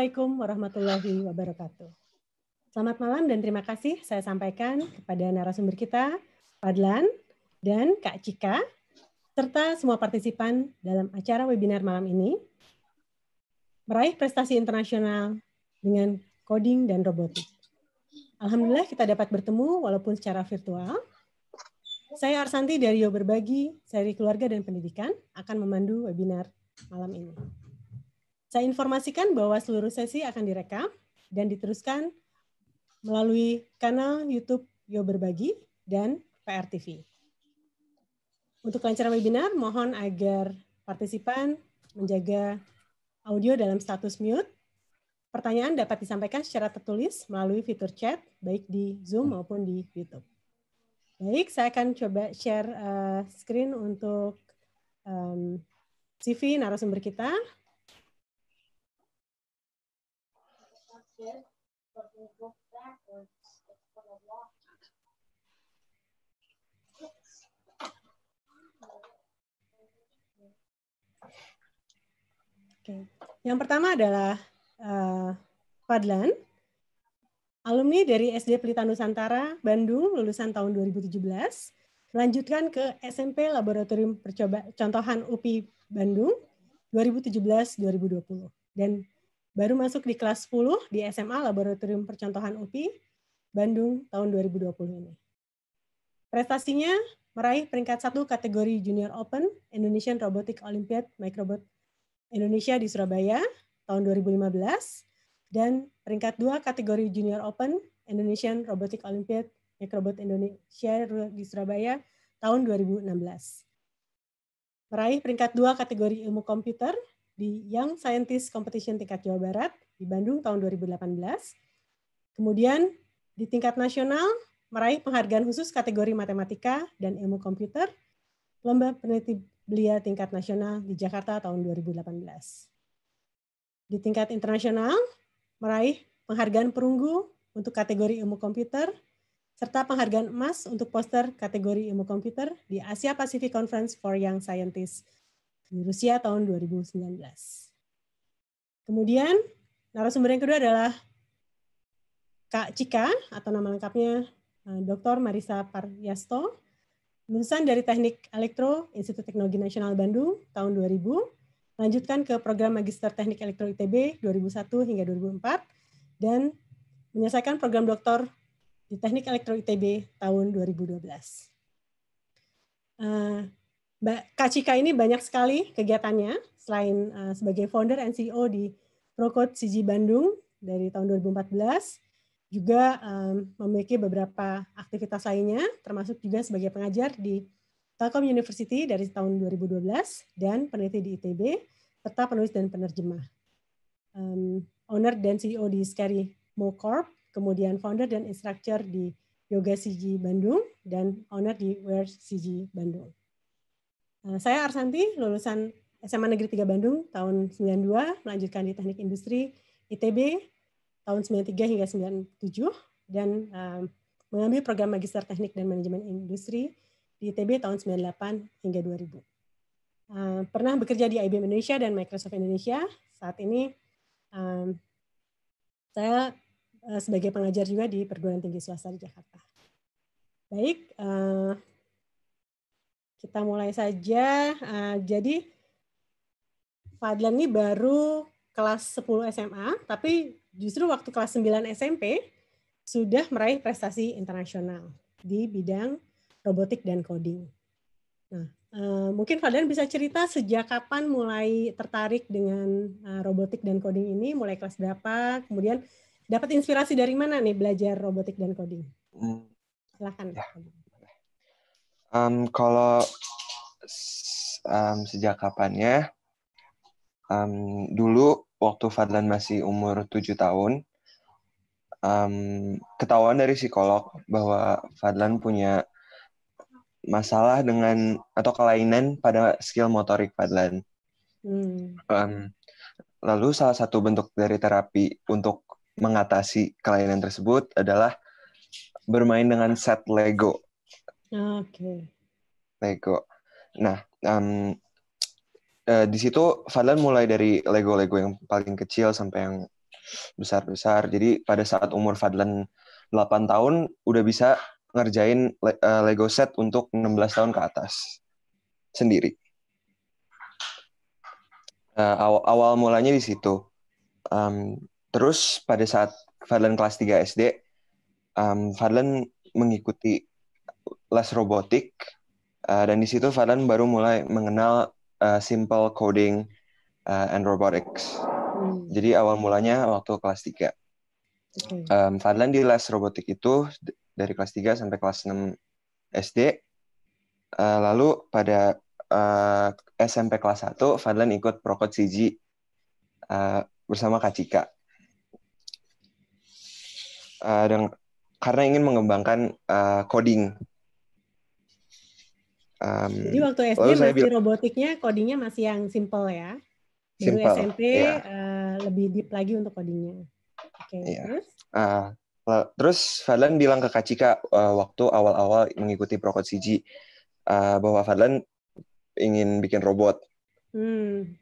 Assalamualaikum warahmatullahi wabarakatuh. Selamat malam dan terima kasih saya sampaikan kepada narasumber kita, Padlan dan Kak Cika, serta semua partisipan dalam acara webinar malam ini, meraih prestasi internasional dengan coding dan robotik. Alhamdulillah kita dapat bertemu walaupun secara virtual. Saya Arsanti dari Yo Berbagi, seri keluarga dan pendidikan, akan memandu webinar malam ini. Saya informasikan bahwa seluruh sesi akan direkam dan diteruskan melalui kanal YouTube Yo Berbagi dan PRTV. Untuk kelancaran webinar, mohon agar partisipan menjaga audio dalam status mute. Pertanyaan dapat disampaikan secara tertulis melalui fitur chat, baik di Zoom maupun di YouTube. Baik, saya akan coba share uh, screen untuk um, CV narasumber kita. Yang pertama adalah uh, Fadlan, alumni dari SD Pelita Nusantara, Bandung, lulusan tahun 2017, melanjutkan ke SMP Laboratorium Percoba Contohan UPI Bandung 2017-2020 dan baru masuk di kelas 10 di SMA Laboratorium Percontohan UPI Bandung tahun 2020 ini. Prestasinya meraih peringkat satu kategori Junior Open Indonesian Robotic Olympiad Microbot Indonesia di Surabaya tahun 2015 dan peringkat dua kategori Junior Open Indonesian Robotic Olympiad Microbot Indonesia di Surabaya tahun 2016. Meraih peringkat dua kategori ilmu komputer di Young Scientist Competition tingkat Jawa Barat di Bandung tahun 2018. Kemudian di tingkat nasional meraih penghargaan khusus kategori matematika dan ilmu komputer lomba peneliti belia tingkat nasional di Jakarta tahun 2018. Di tingkat internasional, meraih penghargaan perunggu untuk kategori ilmu komputer, serta penghargaan emas untuk poster kategori ilmu komputer di Asia Pacific Conference for Young Scientists di Rusia tahun 2019. Kemudian, narasumber yang kedua adalah Kak Cika, atau nama lengkapnya eh, Dr. Marisa Paryasto, lulusan dari Teknik Elektro Institut Teknologi Nasional Bandung tahun 2000, lanjutkan ke program Magister Teknik Elektro ITB 2001 hingga 2004, dan menyelesaikan program doktor di Teknik Elektro ITB tahun 2012. Uh, Mbak Kacika ini banyak sekali kegiatannya, selain uh, sebagai founder and CEO di Procode CG Bandung dari tahun 2014, juga um, memiliki beberapa aktivitas lainnya, termasuk juga sebagai pengajar di Telkom University dari tahun 2012 dan peneliti di ITB, serta penulis dan penerjemah. Um, owner dan CEO di Scary Mo Corp, kemudian founder dan instructor di Yoga CG Bandung, dan owner di Wear CG Bandung. Uh, saya Arsanti, lulusan SMA Negeri 3 Bandung tahun 92, melanjutkan di Teknik Industri ITB tahun 93 hingga 97 dan um, mengambil program Magister Teknik dan Manajemen Industri di ITB tahun 98 hingga 2000. Uh, pernah bekerja di IBM Indonesia dan Microsoft Indonesia. Saat ini um, saya uh, sebagai pengajar juga di perguruan tinggi swasta di Jakarta. Baik, uh, kita mulai saja. Uh, jadi Fadlan ini baru kelas 10 SMA, tapi justru waktu kelas 9 SMP sudah meraih prestasi internasional di bidang robotik dan coding. Nah, uh, mungkin Fadlan bisa cerita sejak kapan mulai tertarik dengan uh, robotik dan coding ini, mulai kelas berapa, kemudian dapat inspirasi dari mana nih belajar robotik dan coding? Hmm. Silahkan. Ya. Um, kalau um, sejak kapannya, um, dulu waktu Fadlan masih umur tujuh tahun, um, ketahuan dari psikolog bahwa Fadlan punya masalah dengan atau kelainan pada skill motorik Fadlan. Hmm. Um, lalu salah satu bentuk dari terapi untuk mengatasi kelainan tersebut adalah bermain dengan set Lego. Oke. Okay. Lego. Nah, um, uh, di situ Fadlan mulai dari Lego-Lego yang paling kecil sampai yang besar-besar. Jadi pada saat umur Fadlan 8 tahun udah bisa ngerjain uh, Lego set untuk 16 tahun ke atas sendiri. Uh, awal, awal mulanya di situ. Um, terus pada saat Fadlan kelas 3 SD, um, Fadlan mengikuti les robotik uh, dan di situ Fadlan baru mulai mengenal uh, simple coding uh, and robotics. Hmm. Jadi awal mulanya waktu kelas 3. Okay. Um, Fadlan di les robotik itu dari kelas 3 sampai kelas 6 SD. Uh, lalu pada uh, SMP kelas 1, Fadlan ikut Prokot CG uh, bersama Kak Cika. Uh, dan karena ingin mengembangkan uh, coding. Um, Jadi waktu SD masih robotiknya codingnya masih yang simple ya. Baru simple, SMP yeah. uh, lebih deep lagi untuk codingnya. Oke, okay, iya. yeah. terus? Uh, terus Fadlan bilang ke Kak Cika uh, waktu awal-awal mengikuti Prokot CG uh, bahwa Fadlan ingin bikin robot. Hmm.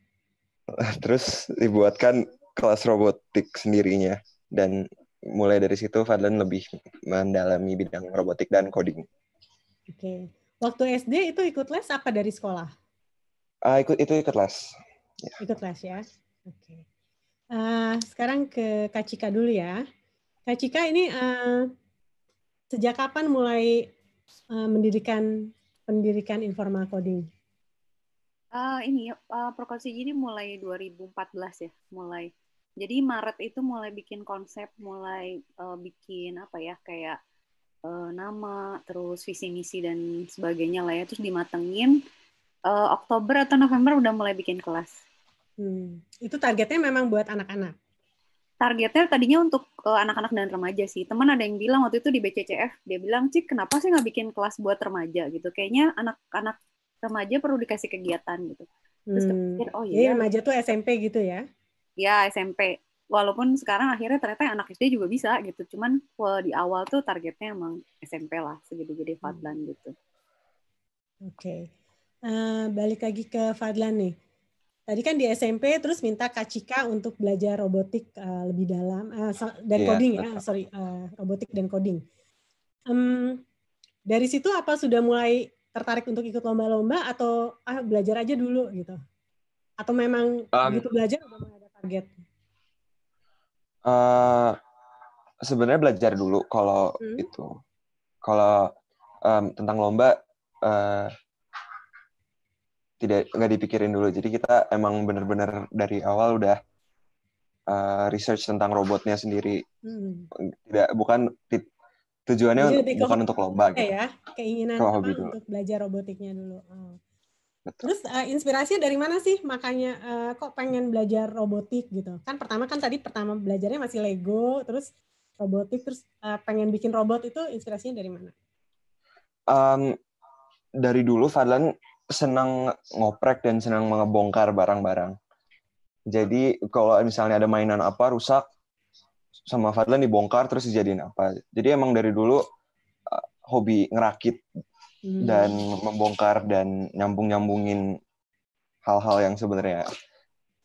Terus dibuatkan kelas robotik sendirinya dan mulai dari situ Fadlan lebih mendalami bidang robotik dan coding. Oke. Waktu SD itu ikut les apa dari sekolah? Uh, ikut itu ikut les. Ya. Ikut les ya. Oke. Uh, sekarang ke Kak Cika dulu ya. Kak Cika ini uh, sejak kapan mulai uh, mendirikan pendidikan informal coding? Uh, ini uh, Prokasi ini mulai 2014 ya, mulai jadi Maret itu mulai bikin konsep, mulai uh, bikin apa ya kayak uh, nama, terus visi misi dan sebagainya lah ya. Terus dimatengin uh, Oktober atau November udah mulai bikin kelas. Hmm. Itu targetnya memang buat anak-anak. Targetnya tadinya untuk anak-anak uh, dan remaja sih. Teman ada yang bilang waktu itu di BCCF, dia bilang, Cik, kenapa sih nggak bikin kelas buat remaja gitu? Kayaknya anak-anak remaja perlu dikasih kegiatan gitu. Terus hmm. kepikir, oh iya. remaja tuh SMP gitu ya? ya SMP walaupun sekarang akhirnya ternyata anak SD juga bisa gitu. Cuman di awal tuh targetnya emang SMP lah segede-gede hmm. Fadlan gitu. Oke. Okay. uh, eh, balik lagi ke Fadlan nih. Tadi kan di SMP terus minta Kak Cika untuk belajar robotik uh, lebih dalam uh, dan yeah, coding ya sorry uh, robotik dan coding. Um, dari situ apa sudah mulai tertarik untuk ikut lomba-lomba atau ah belajar aja dulu gitu? Atau memang um, gitu belajar udah mulai target? Uh, sebenarnya belajar dulu kalau hmm. itu. Kalau um, tentang lomba uh, tidak nggak dipikirin dulu. Jadi kita emang benar-benar dari awal udah uh, research tentang robotnya sendiri. Hmm. Tidak bukan tujuannya bukan untuk lomba gitu. Ya, keinginan hobi untuk belajar robotiknya dulu. Oh. Terus uh, inspirasinya dari mana sih? Makanya uh, kok pengen belajar robotik gitu? Kan pertama kan tadi pertama belajarnya masih Lego, terus robotik, terus uh, pengen bikin robot itu inspirasinya dari mana? Um, dari dulu Fadlan senang ngoprek dan senang mengebongkar barang-barang. Jadi kalau misalnya ada mainan apa rusak, sama Fadlan dibongkar terus dijadiin apa. Jadi emang dari dulu uh, hobi ngerakit hmm. dan membongkar dan nyambung-nyambungin hal-hal yang sebenarnya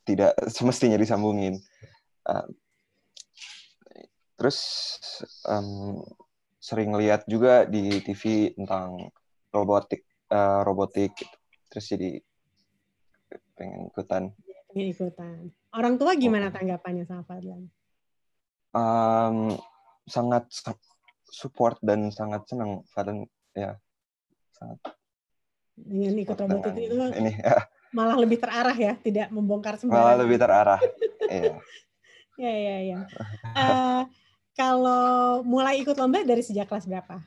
tidak semestinya disambungin. Uh, terus um, sering lihat juga di TV tentang robotik, uh, robotik, terus jadi pengen ikutan. Pengen ikutan. Orang tua gimana tanggapannya sama Fadlan? Um, sangat support dan sangat senang Fadlan ya sangat. Dengan ikut robotik itu ini ya. malah lebih terarah ya tidak membongkar sembarangan malah lebih terarah. Iya. Ya ya ya uh, kalau mulai ikut lomba dari sejak kelas berapa?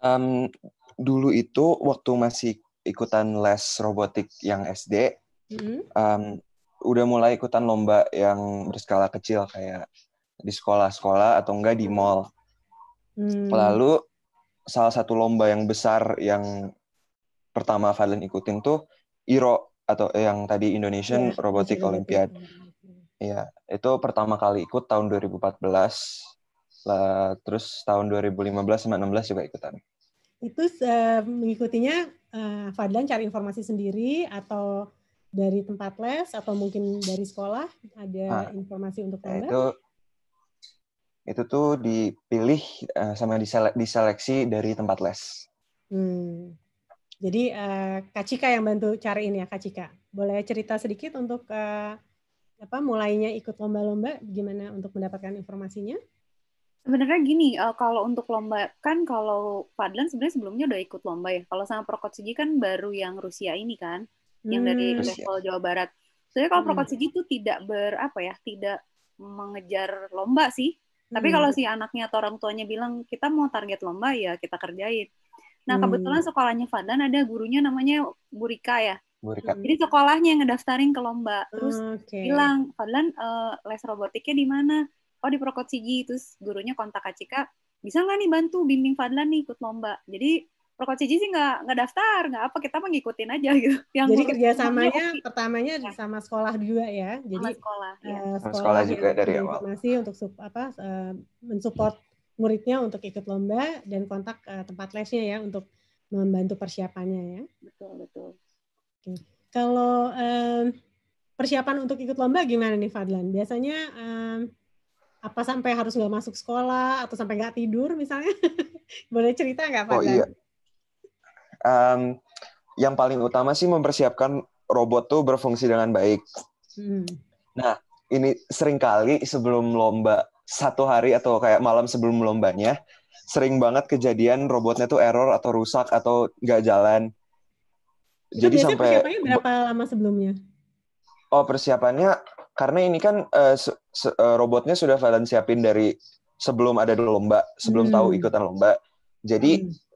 Um, dulu itu waktu masih ikutan les robotik yang SD mm-hmm. um, udah mulai ikutan lomba yang berskala kecil kayak di sekolah-sekolah atau enggak di mall. Mm. lalu salah satu lomba yang besar yang pertama Valen ikutin tuh IRO atau yang tadi Indonesian yeah, Robotic Olympiad. Iya, itu pertama kali ikut tahun 2014. Lah, terus tahun 2015 sama 16 juga ikutan. Itu uh, mengikutinya uh, Fadlan cari informasi sendiri atau dari tempat les atau mungkin dari sekolah ada nah, informasi untuk lomba? Itu itu tuh dipilih uh, sama disele diseleksi dari tempat les. Hmm. Jadi uh, Kak Cika yang bantu cariin ya Kak Cika. Boleh cerita sedikit untuk uh, apa mulainya ikut lomba-lomba gimana untuk mendapatkan informasinya? Sebenarnya gini, uh, kalau untuk lomba kan kalau Fadlan sebenarnya sebelumnya udah ikut lomba ya. Kalau sama Prokot kan baru yang Rusia ini kan, hmm. yang dari hmm. level Jawa Barat. Sebenarnya kalau hmm. Prokot itu tidak ber apa ya, tidak mengejar lomba sih. Tapi hmm. kalau si anaknya atau orang tuanya bilang kita mau target lomba ya kita kerjain. Nah hmm. kebetulan sekolahnya Fadlan ada gurunya namanya Burika ya. Burika. Jadi sekolahnya yang ngedaftarin ke lomba. Terus okay. bilang Fadlan uh, les robotiknya di mana? oh di Prokot Sigi terus gurunya kontak Kak Cika bisa nggak nih bantu bimbing Fadlan nih ikut lomba jadi Prokot Sigi sih nggak nggak daftar nggak apa kita mah ngikutin aja gitu yang jadi kerjasamanya pertamanya ya. sama sekolah juga ya jadi sama sekolah ya. uh, sekolah, sekolah juga dari awal informasi untuk sup, apa uh, mensupport muridnya untuk ikut lomba dan kontak uh, tempat lesnya ya untuk membantu persiapannya ya betul betul Oke. kalau um, persiapan untuk ikut lomba gimana nih Fadlan biasanya um, apa sampai harus nggak masuk sekolah atau sampai nggak tidur misalnya boleh cerita nggak Pak? Oh iya. Um, yang paling utama sih mempersiapkan robot tuh berfungsi dengan baik. Hmm. Nah ini sering kali sebelum lomba satu hari atau kayak malam sebelum lombanya sering banget kejadian robotnya tuh error atau rusak atau nggak jalan. Itu Jadi sampai berapa lama sebelumnya? Oh persiapannya karena ini kan uh, uh, robotnya sudah Valen siapin dari sebelum ada lomba, sebelum hmm. tahu ikutan lomba. Jadi hmm.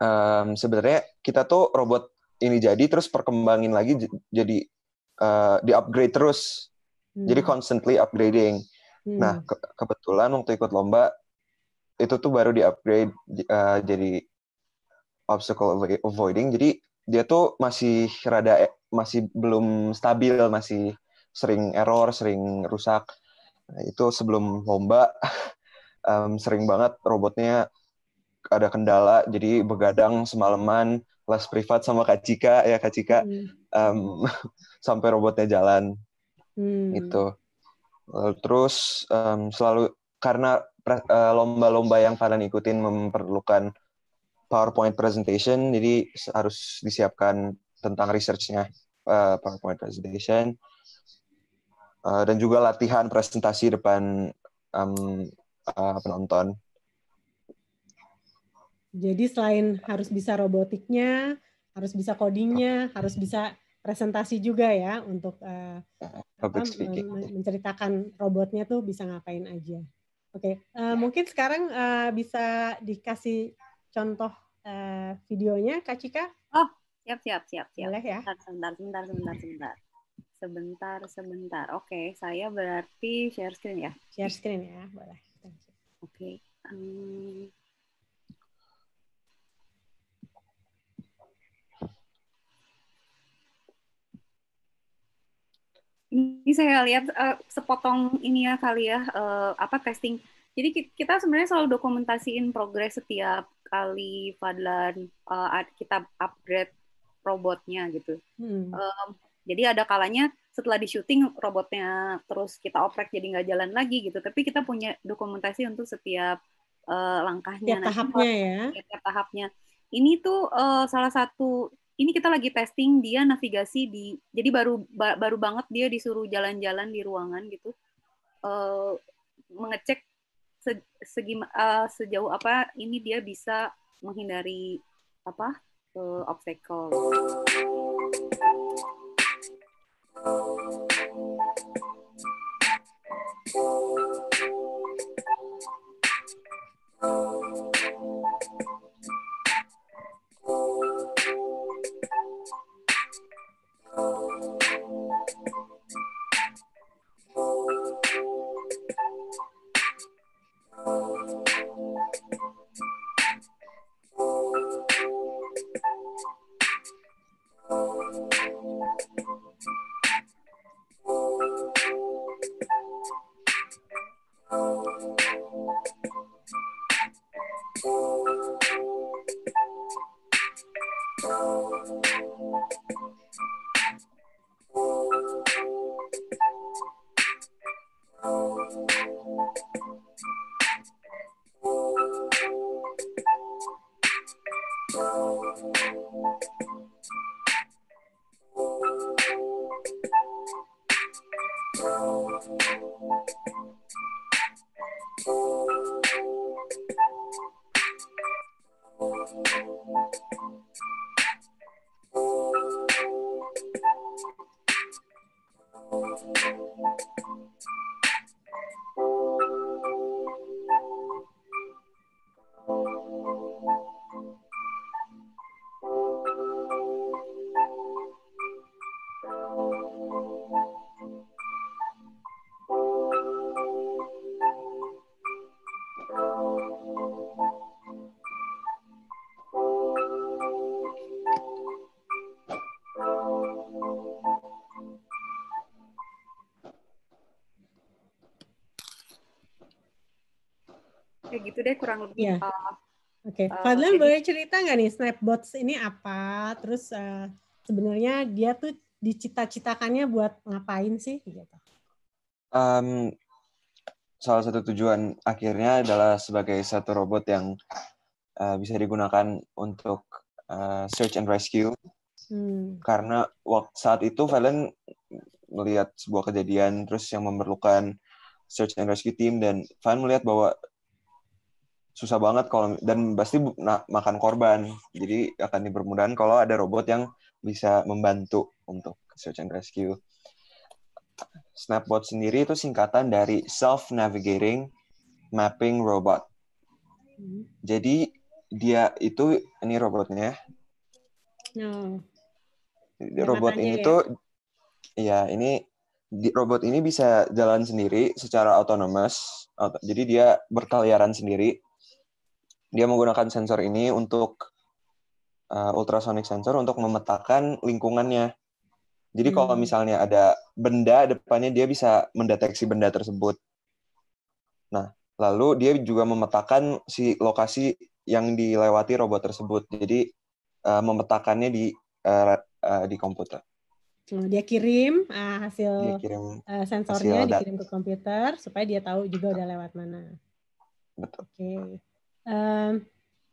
Um, sebenarnya kita tuh robot ini jadi terus perkembangin lagi jadi uh, di upgrade terus. Hmm. Jadi constantly upgrading. Hmm. Nah ke kebetulan waktu ikut lomba itu tuh baru di upgrade uh, jadi obstacle avoiding. Jadi dia tuh masih rada masih belum stabil, masih sering error, sering rusak. Nah, itu sebelum lomba um, sering banget robotnya ada kendala, jadi begadang semalaman les privat sama Kak Cika ya Kak Cika hmm. um, sampai robotnya jalan hmm. gitu. Terus um, selalu karena uh, lomba-lomba yang kalian ikutin memerlukan PowerPoint presentation, jadi harus disiapkan tentang researchnya uh, PowerPoint presentation uh, dan juga latihan presentasi depan um, uh, penonton. Jadi selain harus bisa robotiknya, harus bisa codingnya, harus bisa presentasi juga ya untuk uh, apa, menceritakan robotnya tuh bisa ngapain aja. Oke, okay. uh, mungkin sekarang uh, bisa dikasih contoh uh, videonya, Kak Cika? Oh, siap, siap, siap, siap. Boleh ya? Sebentar, sebentar, sebentar, sebentar. Sebentar, sebentar. Oke, saya berarti share screen ya. Share screen ya, boleh. Oke. Um, ini saya lihat uh, sepotong ini ya kali ya uh, apa testing. Jadi kita sebenarnya selalu dokumentasiin progres setiap kali Fadlan uh, kita upgrade robotnya gitu. Hmm. Um, jadi ada kalanya setelah di syuting robotnya terus kita oprek jadi nggak jalan lagi gitu. Tapi kita punya dokumentasi untuk setiap uh, langkahnya. Setiap tahapnya ya. Tahapnya. Ini tuh uh, salah satu ini kita lagi testing dia navigasi di jadi baru ba, baru banget dia disuruh jalan-jalan di ruangan gitu uh, mengecek se, segi uh, eh, sejauh apa ini dia bisa menghindari apa uh, obstacle. Thank you. Oh. Gitu deh kurang lebih. Uh, Oke, Uh, Fadlan jadi- boleh cerita nggak nih Snapbots ini apa? Terus eh, sebenarnya dia tuh dicita-citakannya buat ngapain sih? Gitu. Um, salah satu tujuan akhirnya adalah sebagai satu robot yang uh, bisa digunakan untuk uh, search and rescue Hmm. karena waktu saat itu Valen melihat sebuah kejadian terus yang memerlukan search and rescue team dan Valen melihat bahwa susah banget kalau dan pasti bu- na- makan korban jadi akan dipermudahkan kalau ada robot yang bisa membantu untuk search and rescue Snapbot sendiri itu singkatan dari self navigating mapping robot Hmm. jadi dia itu ini robotnya No. Jadi robot matanya ini ya? tuh ya ini robot ini bisa jalan sendiri secara autonomous. Auto- jadi dia berkeliaran sendiri. Dia menggunakan sensor ini untuk uh, ultrasonic sensor untuk memetakan lingkungannya. Jadi kalau Hmm. misalnya ada benda depannya dia bisa mendeteksi benda tersebut. Nah, lalu dia juga memetakan si lokasi yang dilewati robot tersebut. Jadi uh, memetakannya di uh, uh, di komputer. Dia kirim Dia hasil kirim eh, sensornya hasil dikirim ke komputer supaya dia tahu juga udah lewat mana. betul. Oke.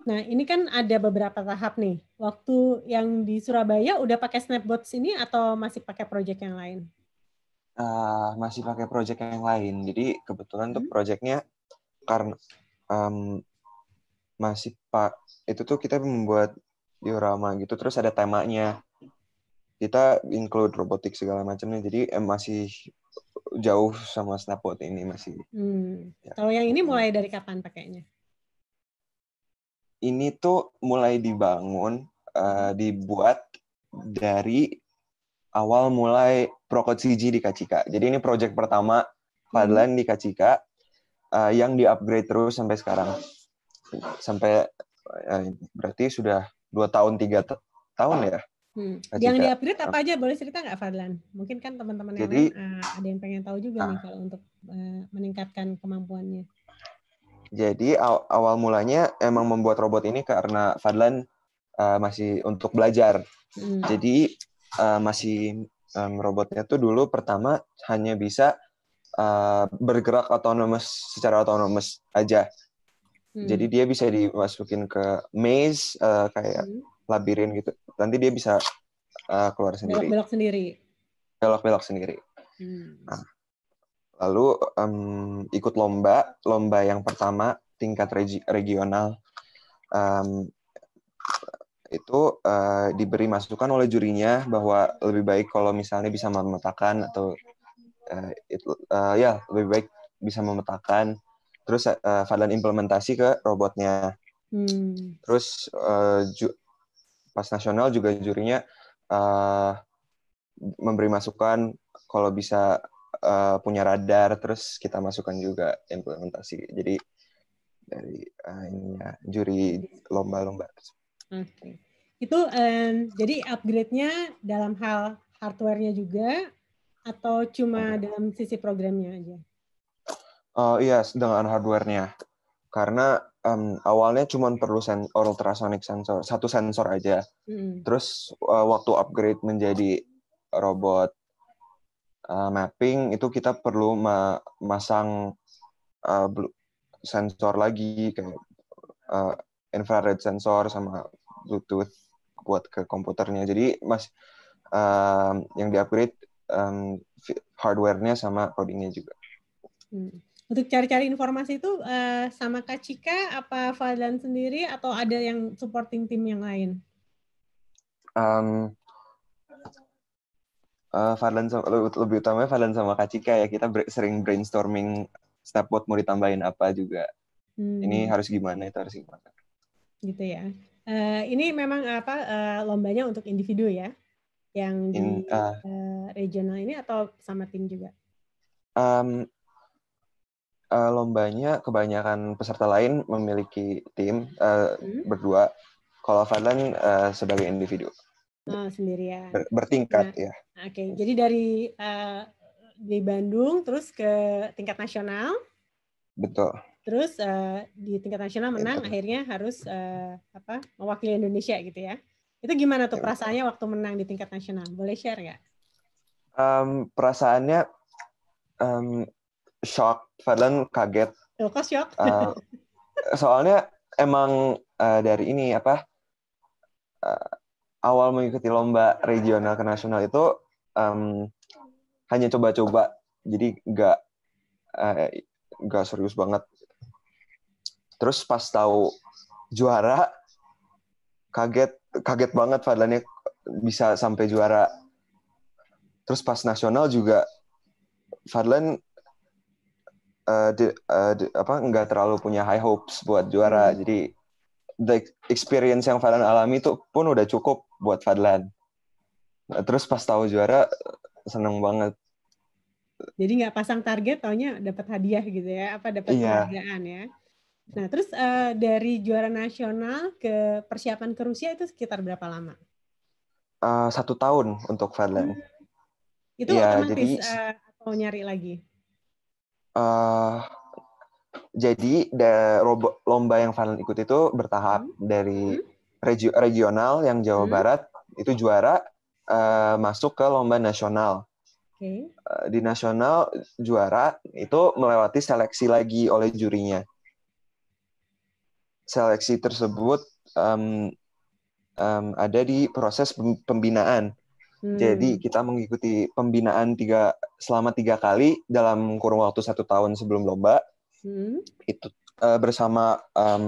Nah ini kan ada beberapa tahap nih. Waktu yang di Surabaya udah pakai Snapbots ini atau masih pakai project yang lain? Ah, masih pakai project yang lain. Jadi kebetulan tuh Hmm. projectnya karena em, masih pak itu tuh kita membuat diorama gitu. Terus ada temanya. Kita include robotik segala macamnya. Jadi em, masih jauh sama Snapbot ini masih. Hmm. Ya. Kalau yang ini mulai dari kapan pakainya? Ini tuh mulai dibangun, eh, dibuat dari awal mulai Prokot CG di Kacika. Jadi ini project pertama Fadlan di Kacika eh, yang di-upgrade terus sampai sekarang. Sampai eh, berarti sudah dua tahun tiga ta- tahun ya. Hmm. Kacika. Yang di-upgrade apa aja? Boleh cerita nggak, Fadlan? Mungkin kan teman-teman yang lain ah, ada yang pengen tahu juga nih Ah. kalau untuk eh, meningkatkan kemampuannya. Jadi aw- awal mulanya emang membuat robot ini karena Fadlan eh, masih untuk belajar. Hmm. Jadi eh, masih em, robotnya tuh dulu pertama hanya bisa eh, bergerak otonomous secara otonomous aja. Hmm. Jadi dia bisa dimasukin ke maze eh, kayak Hmm. labirin gitu. Nanti dia bisa eh, keluar sendiri, belok-belok sendiri. belok-belok sendiri. Hmm. Ah. Lalu em, ikut lomba, lomba yang pertama tingkat regi- regional em, itu eh, diberi masukan oleh jurinya bahwa lebih baik kalau misalnya bisa memetakan atau eh, itu eh, ya lebih baik bisa memetakan. Terus eh, Fadlan implementasi ke robotnya. Hmm. Terus ju- pas nasional juga jurinya eh, memberi masukan kalau bisa eh, punya radar, terus kita masukkan juga implementasi. Jadi dari eh, ininya juri lomba-lomba. Oke. Itu em, jadi upgrade-nya dalam hal hardware-nya juga atau cuma dalam sisi programnya aja? Oh iya, dengan hardware-nya. Karena em, awalnya cuma perlu sen ultrasonic sensor, satu sensor aja. Mm. Terus uh, waktu upgrade menjadi robot uh, mapping itu kita perlu memasang uh, blu- sensor lagi kayak uh, infrared sensor sama Bluetooth buat ke komputernya. Jadi mas um, yang di upgrade um, hardware-nya sama codingnya juga. Hmm. Untuk cari-cari informasi itu uh, sama Kak Cika, apa Fadlan sendiri, atau ada yang supporting tim yang lain? Um, uh, Fadlan lebih utamanya Fadlan sama Kak Cika ya kita sering brainstorming snapbot mau ditambahin apa juga. Hmm. Ini harus gimana itu harus gimana. Gitu ya. Uh, ini memang apa uh, lombanya untuk individu ya, yang di In, uh, uh, regional ini atau sama tim juga? Um, uh, lombanya kebanyakan peserta lain memiliki tim uh, hmm. berdua. Kalau Fadlan uh, sebagai individu. Oh, sendirian. Ber bertingkat nah, ya. Oke, okay. jadi dari uh, di Bandung terus ke tingkat nasional. Betul. Terus uh, di tingkat nasional menang, ya, akhirnya harus uh, apa mewakili Indonesia gitu ya. Itu gimana tuh ya, perasaannya waktu menang di tingkat nasional? Boleh share nggak? Um, perasaannya um, shock, Fadlan kaget. Oh, kok shock? Uh, soalnya emang uh, dari ini apa uh, awal mengikuti lomba regional ke nasional itu um, hanya coba-coba, jadi nggak uh, nggak serius banget. Terus pas tahu juara, kaget kaget banget Fadlannya bisa sampai juara. Terus pas nasional juga Fadlan uh, di, uh, di, apa nggak terlalu punya high hopes buat juara. Hmm. Jadi the experience yang Fadlan alami itu pun udah cukup buat Fadlan. Nah, terus pas tahu juara seneng banget. Jadi nggak pasang target, taunya dapat hadiah gitu ya? Apa dapat iya. penghargaan ya? Nah, terus uh, dari juara nasional ke persiapan ke Rusia itu sekitar berapa lama? Uh, satu tahun untuk Fadlan. Hmm. Itu ya, otomatis jadi, uh, atau nyari lagi? uh, jadi da, lomba yang Valen ikut itu bertahap hmm. dari hmm. regi regional yang Jawa hmm. Barat itu juara uh, masuk ke lomba nasional. Okay. Uh, di nasional juara itu melewati seleksi lagi oleh jurinya. Seleksi tersebut um, um, ada di proses pembinaan. Hmm. Jadi kita mengikuti pembinaan tiga selama tiga kali dalam kurun waktu satu tahun sebelum lomba. Hmm. Itu uh, bersama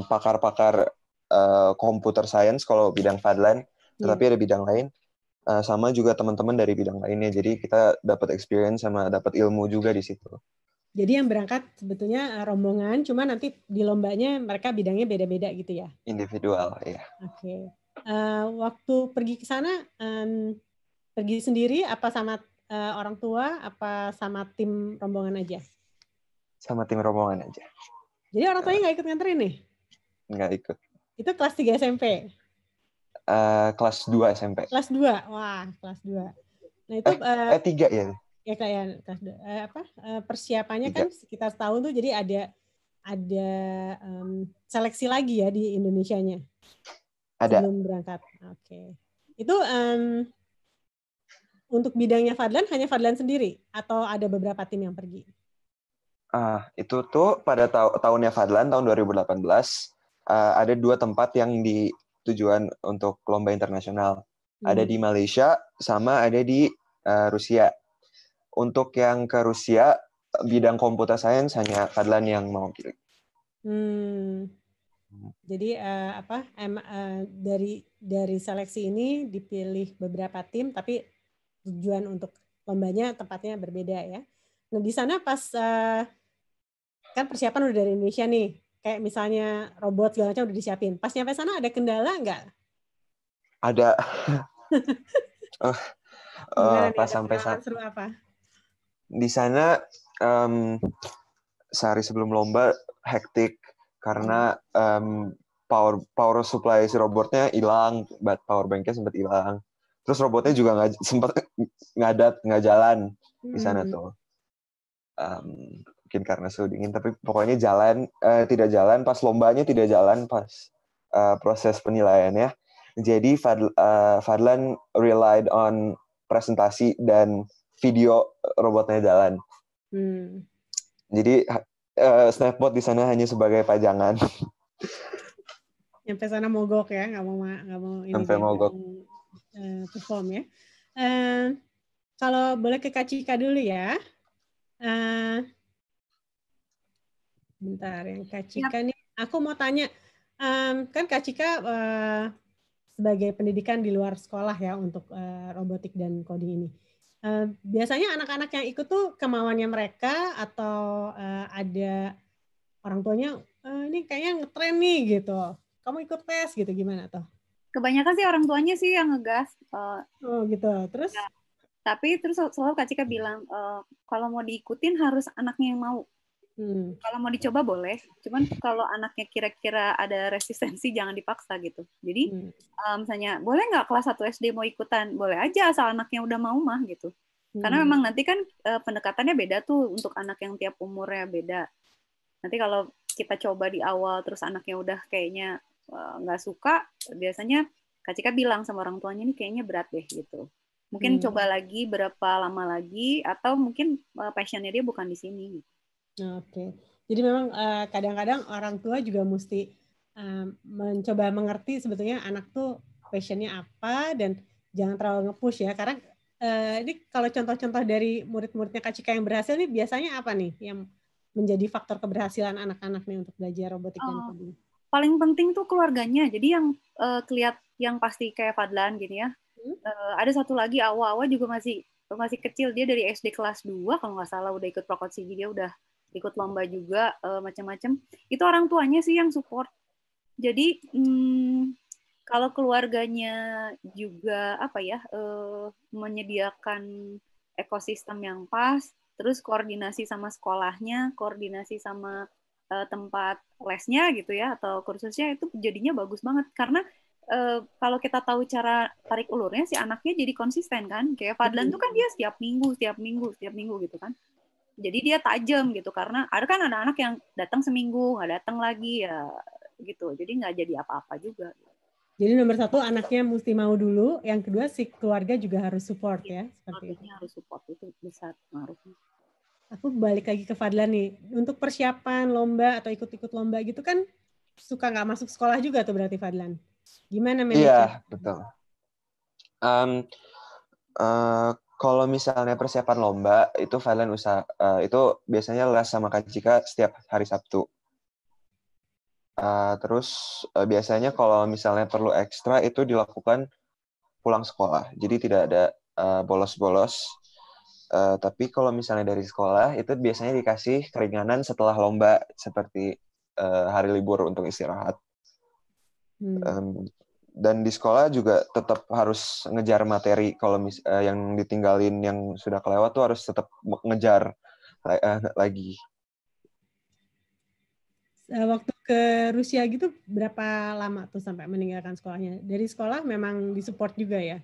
pakar-pakar uh, computer science kalau bidang Fadlan, yeah. tetapi ada bidang lain. Uh, sama juga teman-teman dari bidang lainnya. Jadi kita dapat experience sama dapat ilmu juga di situ. Jadi yang berangkat sebetulnya rombongan, cuma nanti di lombanya mereka bidangnya beda-beda gitu ya? Individual, ya. Oke. Okay. Uh, waktu pergi ke sana, um, Pergi sendiri apa sama uh, orang tua apa sama tim rombongan aja? Sama tim rombongan aja. Jadi orang tuanya nggak ikut nganterin nih? Nggak ikut. Itu kelas 3 SMP? Uh, kelas 2 SMP. Kelas 2? Wah, kelas 2. Nah itu... Eh, uh, eh 3 ya? Ya kayak kelas 2. Uh, apa, uh, persiapannya 3. kan sekitar setahun tuh jadi ada ada um, seleksi lagi ya di Indonesia-nya? Ada. Sebelum berangkat. Oke. Okay. Itu um, untuk bidangnya Fadlan hanya Fadlan sendiri atau ada beberapa tim yang pergi? Ah, itu tuh pada ta tahunnya Fadlan tahun 2018 uh, ah, ada dua tempat yang di tujuan untuk lomba internasional. Hmm. Ada di Malaysia sama ada di uh, Rusia. Untuk yang ke Rusia bidang komputer science hanya Fadlan yang mau pilih. Hmm. Jadi uh, apa? Em, uh, dari dari seleksi ini dipilih beberapa tim, tapi tujuan untuk lombanya tempatnya berbeda ya. Nah di sana pas uh, kan persiapan udah dari Indonesia nih, kayak misalnya robot segala macam udah disiapin. Pas nyampe sana ada kendala nggak? Ada. oh, uh, pas sampai sana. Seru apa? Di sana um, sehari sebelum lomba hektik karena um, power power supply si robotnya hilang, power banknya sempat hilang terus robotnya juga nggak sempat ngadat nggak jalan di sana hmm. tuh um, mungkin karena suhu dingin tapi pokoknya jalan uh, tidak jalan pas lombanya tidak jalan pas uh, proses penilaiannya jadi Fadl, uh, Fadlan relied on presentasi dan video robotnya jalan hmm. jadi uh, Snapbot di sana hanya sebagai pajangan sampai sana mogok ya nggak mau nggak mau ini sampai mogok uh, perform ya. Uh, kalau boleh ke Kak Cika dulu ya. Uh, Bentar, yang Kak Cika nih, aku mau tanya, um, kan Kak Cika uh, sebagai pendidikan di luar sekolah ya untuk uh, robotik dan coding ini. Uh, biasanya anak-anak yang ikut tuh kemauannya mereka atau uh, ada orang tuanya uh, ini kayaknya ngetren nih gitu. Kamu ikut tes gitu gimana tuh? Kebanyakan sih orang tuanya sih yang ngegas. Uh, oh gitu. Terus? Ya. Tapi terus selalu Kak Cika bilang uh, kalau mau diikutin harus anaknya yang mau. Hmm. Kalau mau dicoba boleh, cuman kalau anaknya kira-kira ada resistensi jangan dipaksa gitu. Jadi hmm. um, misalnya boleh nggak kelas 1 SD mau ikutan? Boleh aja asal anaknya udah mau mah gitu. Hmm. Karena memang nanti kan uh, pendekatannya beda tuh untuk anak yang tiap umurnya beda. Nanti kalau kita coba di awal terus anaknya udah kayaknya nggak uh, suka, biasanya Kak Cika bilang sama orang tuanya ini kayaknya berat deh gitu. Mungkin hmm. coba lagi berapa lama lagi atau mungkin uh, passionnya dia bukan di sini. Gitu. Oke. Jadi memang eh, kadang-kadang orang tua juga mesti uh, mencoba mengerti sebetulnya anak tuh passionnya apa dan jangan terlalu nge-push ya. Karena uh, ini kalau contoh-contoh dari murid-muridnya Kak Cika yang berhasil ini biasanya apa nih yang menjadi faktor keberhasilan anak-anak nih untuk belajar robotik dan coding? Paling penting tuh keluarganya. Jadi yang uh, kelihat yang pasti kayak Fadlan gini ya. Hmm? Uh, ada satu lagi awal-awal juga masih masih kecil dia dari SD kelas 2 kalau nggak salah udah ikut Prokot dia udah ikut lomba juga uh, macam-macam. Itu orang tuanya sih yang support. Jadi hmm, kalau keluarganya juga apa ya uh, menyediakan ekosistem yang pas terus koordinasi sama sekolahnya koordinasi sama uh, tempat lesnya gitu ya atau kursusnya itu jadinya bagus banget. Karena uh, kalau kita tahu cara tarik ulurnya si anaknya jadi konsisten kan. Kayak Fadlan tuh kan dia setiap minggu setiap minggu setiap minggu gitu kan jadi dia tajam gitu karena ada kan anak-anak yang datang seminggu nggak datang lagi ya gitu. Jadi nggak jadi apa-apa juga. Jadi nomor satu anaknya mesti mau dulu. Yang kedua si keluarga juga harus support ya seperti itu. harus support itu besar pengaruhnya. Aku balik lagi ke Fadlan nih. Untuk persiapan lomba atau ikut-ikut lomba gitu kan suka nggak masuk sekolah juga tuh berarti Fadlan? Gimana Iya betul. Um, uh, kalau misalnya persiapan lomba itu Valen usaha uh, itu biasanya les sama Kak Cika setiap hari Sabtu. Uh, terus uh, biasanya kalau misalnya perlu ekstra itu dilakukan pulang sekolah. Jadi tidak ada bolos-bolos. Uh, uh, tapi kalau misalnya dari sekolah itu biasanya dikasih keringanan setelah lomba seperti uh, hari libur untuk istirahat. Hmm. Um, dan di sekolah juga tetap harus ngejar materi kalau mis uh, yang ditinggalin yang sudah kelewat tuh harus tetap ngejar uh, lagi. Waktu ke Rusia gitu berapa lama tuh sampai meninggalkan sekolahnya? Dari sekolah memang disupport juga ya?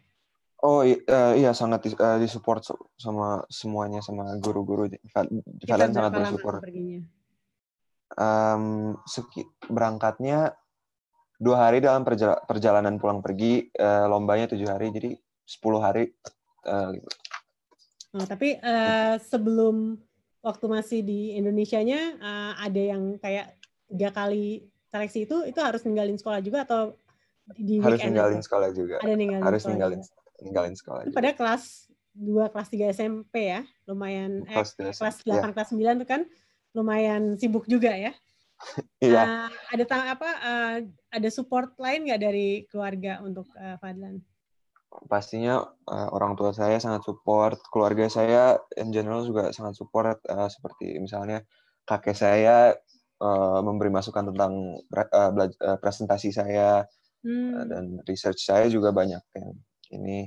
Oh uh, iya sangat di, uh, disupport sama semuanya sama guru-guru. Kalian sangat bersyukur. Um, berangkatnya dua hari dalam perjalanan pulang pergi uh, lombanya tujuh hari jadi sepuluh hari uh, gitu. Oh, tapi uh, sebelum waktu masih di Indonesia-nya uh, ada yang kayak tiga kali seleksi itu itu harus ninggalin sekolah juga atau di harus ninggalin atau? sekolah juga ada ninggalin harus sekolah ninggalin juga. ninggalin sekolah juga. pada kelas dua kelas tiga SMP ya lumayan kelas, eh, kelas delapan ya. kelas sembilan itu kan lumayan sibuk juga ya iya. Uh, ada apa? Uh, ada support lain nggak dari keluarga untuk uh, Fadlan? Pastinya uh, orang tua saya sangat support, keluarga saya in general juga sangat support. Uh, seperti misalnya kakek saya uh, memberi masukan tentang uh, uh, presentasi saya hmm. uh, dan research saya juga banyak yang ini.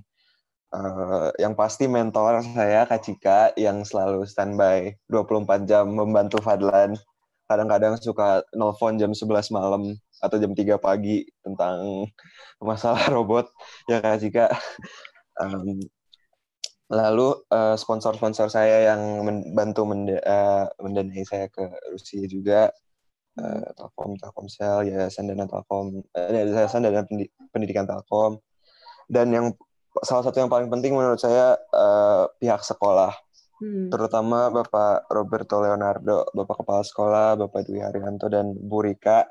Uh, yang pasti mentor saya Kak Cika yang selalu standby 24 jam membantu Fadlan kadang-kadang suka nelfon jam 11 malam atau jam 3 pagi tentang masalah robot. Ya kak? Jika um, lalu uh, sponsor-sponsor saya yang membantu mende uh, mendanai saya ke Rusia juga uh, Telkom Telkomsel Yayasan Dana Telkom uh, Dana Pendidikan Telkom. Dan yang salah satu yang paling penting menurut saya uh, pihak sekolah Hmm. Terutama Bapak Roberto Leonardo, Bapak Kepala Sekolah, Bapak Dwi Haryanto, dan Bu Rika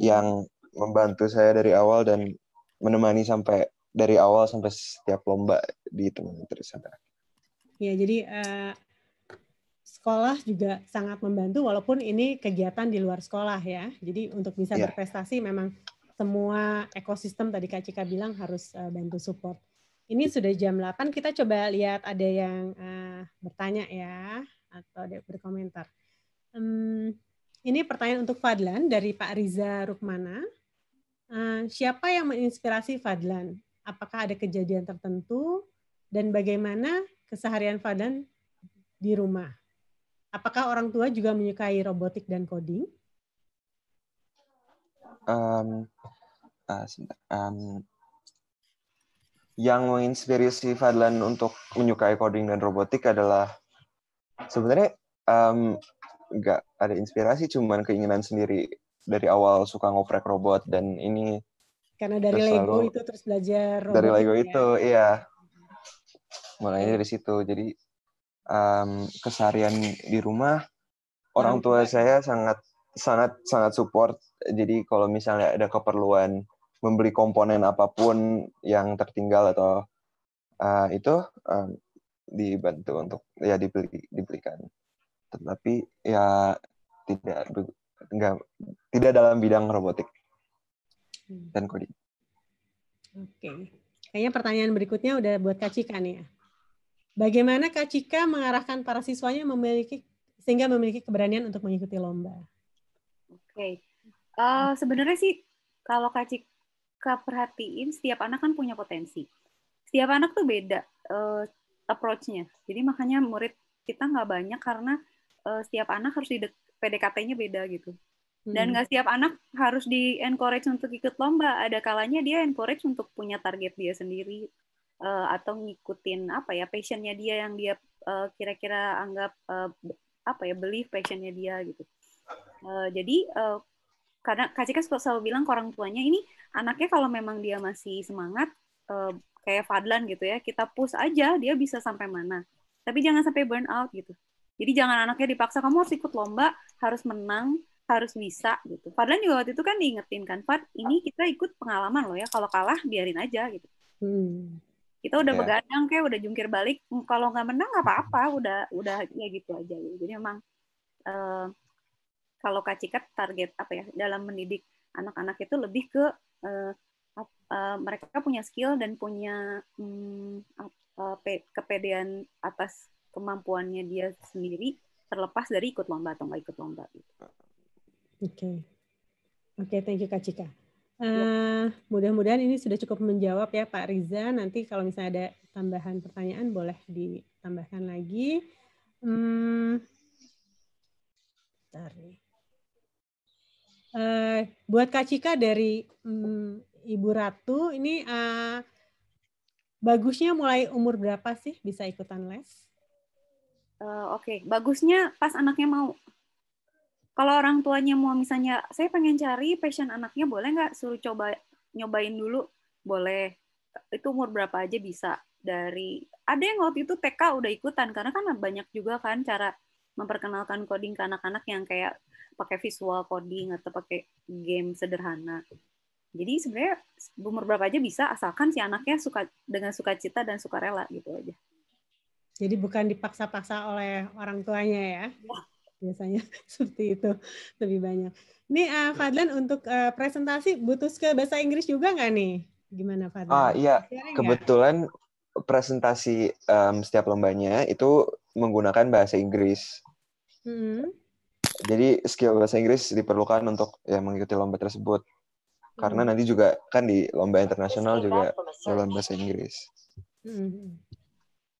yang membantu saya dari awal dan menemani sampai dari awal sampai setiap lomba di teman terus Ya, jadi uh, sekolah juga sangat membantu walaupun ini kegiatan di luar sekolah ya. Jadi untuk bisa yeah. berprestasi memang semua ekosistem tadi Kak Cika bilang harus uh, bantu support. Ini sudah jam 8, kita coba lihat ada yang uh, bertanya ya atau ada berkomentar. Um, ini pertanyaan untuk Fadlan dari Pak Riza Rukmana. Uh, siapa yang menginspirasi Fadlan? Apakah ada kejadian tertentu dan bagaimana keseharian Fadlan di rumah? Apakah orang tua juga menyukai robotik dan coding? Um, uh, um, yang menginspirasi Fadlan untuk menyukai coding dan robotik adalah sebenarnya um, nggak ada inspirasi, cuman keinginan sendiri dari awal suka ngoprek robot dan ini karena dari Lego itu terus belajar robot dari Lego ya. itu iya. Mulainya dari situ. Jadi um, keseharian di rumah orang tua saya sangat sangat sangat support. Jadi kalau misalnya ada keperluan membeli komponen apa pun yang tertinggal atau uh, itu um, dibantu untuk ya dibeli dibelikan tetapi ya tidak enggak tidak dalam bidang robotik hmm. dan coding. Oke, kayaknya pertanyaan berikutnya udah buat Kak Cika nih ya. Bagaimana Kak Cika mengarahkan para siswanya memiliki sehingga memiliki keberanian untuk mengikuti lomba? Oke, uh, sebenarnya sih kalau Kak Cika perhatiin setiap anak kan punya potensi. Setiap anak tuh beda uh, approach-nya. Jadi makanya murid kita nggak banyak karena uh, setiap anak harus di PDKT-nya beda gitu. Dan hmm. nggak setiap anak harus di encourage untuk ikut lomba. Ada kalanya dia encourage untuk punya target dia sendiri uh, atau ngikutin apa ya passionnya dia yang dia uh, kira-kira anggap uh, apa ya belief passionnya dia gitu. Uh, jadi uh, karena Kak Cika selalu bilang ke orang tuanya ini anaknya kalau memang dia masih semangat uh, kayak Fadlan gitu ya, kita push aja dia bisa sampai mana. Tapi jangan sampai burn out gitu. Jadi jangan anaknya dipaksa kamu harus ikut lomba, harus menang, harus bisa gitu. Fadlan juga waktu itu kan diingetin kan, Fad, ini kita ikut pengalaman loh ya. Kalau kalah biarin aja gitu. Hmm. Kita udah yeah. begadang kayak udah jungkir balik. Kalau nggak menang nggak apa-apa, udah udah ya gitu aja. Gitu. Jadi memang uh, kalau Kak Cikat target apa ya dalam mendidik anak-anak itu lebih ke uh, uh, mereka punya skill dan punya um, uh, kepedean atas kemampuannya dia sendiri terlepas dari ikut lomba atau nggak ikut lomba. Oke, okay. oke, okay, thank you Kak Cika. Uh, mudah-mudahan ini sudah cukup menjawab ya Pak Riza. Nanti kalau misalnya ada tambahan pertanyaan boleh ditambahkan lagi. Hmm, Uh, buat Kak Cika dari um, Ibu Ratu, ini uh, bagusnya mulai umur berapa sih bisa ikutan les? Uh, Oke, okay. bagusnya pas anaknya mau. Kalau orang tuanya mau misalnya, saya pengen cari passion anaknya, boleh nggak suruh coba nyobain dulu? Boleh. Itu umur berapa aja bisa. Dari ada yang waktu itu TK udah ikutan karena kan banyak juga kan cara memperkenalkan coding ke anak-anak yang kayak pakai visual coding atau pakai game sederhana. Jadi sebenarnya umur berapa aja bisa asalkan si anaknya suka dengan sukacita dan sukarela gitu aja. Jadi bukan dipaksa-paksa oleh orang tuanya ya. ya. Biasanya seperti itu lebih banyak. Ini uh, Fadlan untuk uh, presentasi butuh ke bahasa Inggris juga nggak nih? Gimana Fadlan? Ah iya, kebetulan gak? presentasi um, setiap lombanya itu menggunakan bahasa Inggris. Hmm. Jadi skill bahasa Inggris diperlukan untuk ya mengikuti lomba tersebut. Karena hmm. nanti juga kan di lomba internasional juga dalam bahasa Inggris. Hmm.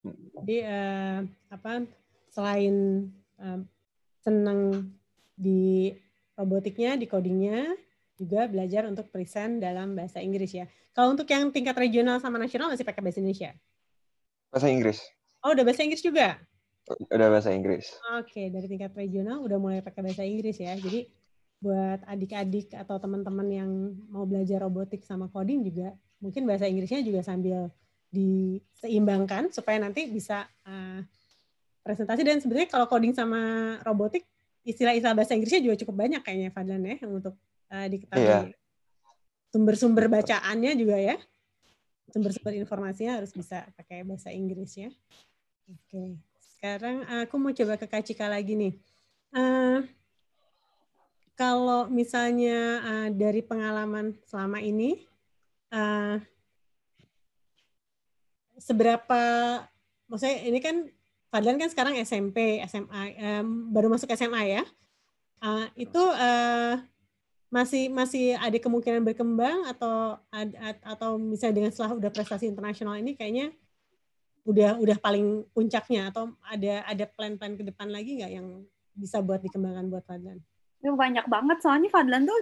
Jadi uh, apa selain uh, senang di robotiknya, di codingnya, juga belajar untuk present dalam bahasa Inggris ya. Kalau untuk yang tingkat regional sama nasional masih pakai bahasa Indonesia? Bahasa Inggris. Oh, udah bahasa Inggris juga? Udah bahasa Inggris. Oke, dari tingkat regional udah mulai pakai bahasa Inggris ya. Jadi buat adik-adik atau teman-teman yang mau belajar robotik sama coding juga mungkin bahasa Inggrisnya juga sambil diseimbangkan supaya nanti bisa uh, presentasi dan sebenarnya kalau coding sama robotik istilah-istilah bahasa Inggrisnya juga cukup banyak kayaknya Fadlan ya untuk uh, diketahui. Iya. Sumber-sumber bacaannya juga ya. Sumber-sumber informasinya harus bisa pakai bahasa Inggris ya. Oke. Sekarang aku mau coba ke Kak Cika lagi nih. Uh, kalau misalnya uh, dari pengalaman selama ini, uh, seberapa, maksudnya ini kan Fadlan kan sekarang SMP, SMA, um, baru masuk SMA ya. Uh, itu uh, masih masih ada kemungkinan berkembang atau atau misalnya dengan setelah udah prestasi internasional ini kayaknya udah udah paling puncaknya atau ada ada plan-plan ke depan lagi nggak yang bisa buat dikembangkan buat Fadlan? Ya, banyak banget soalnya Fadlan tuh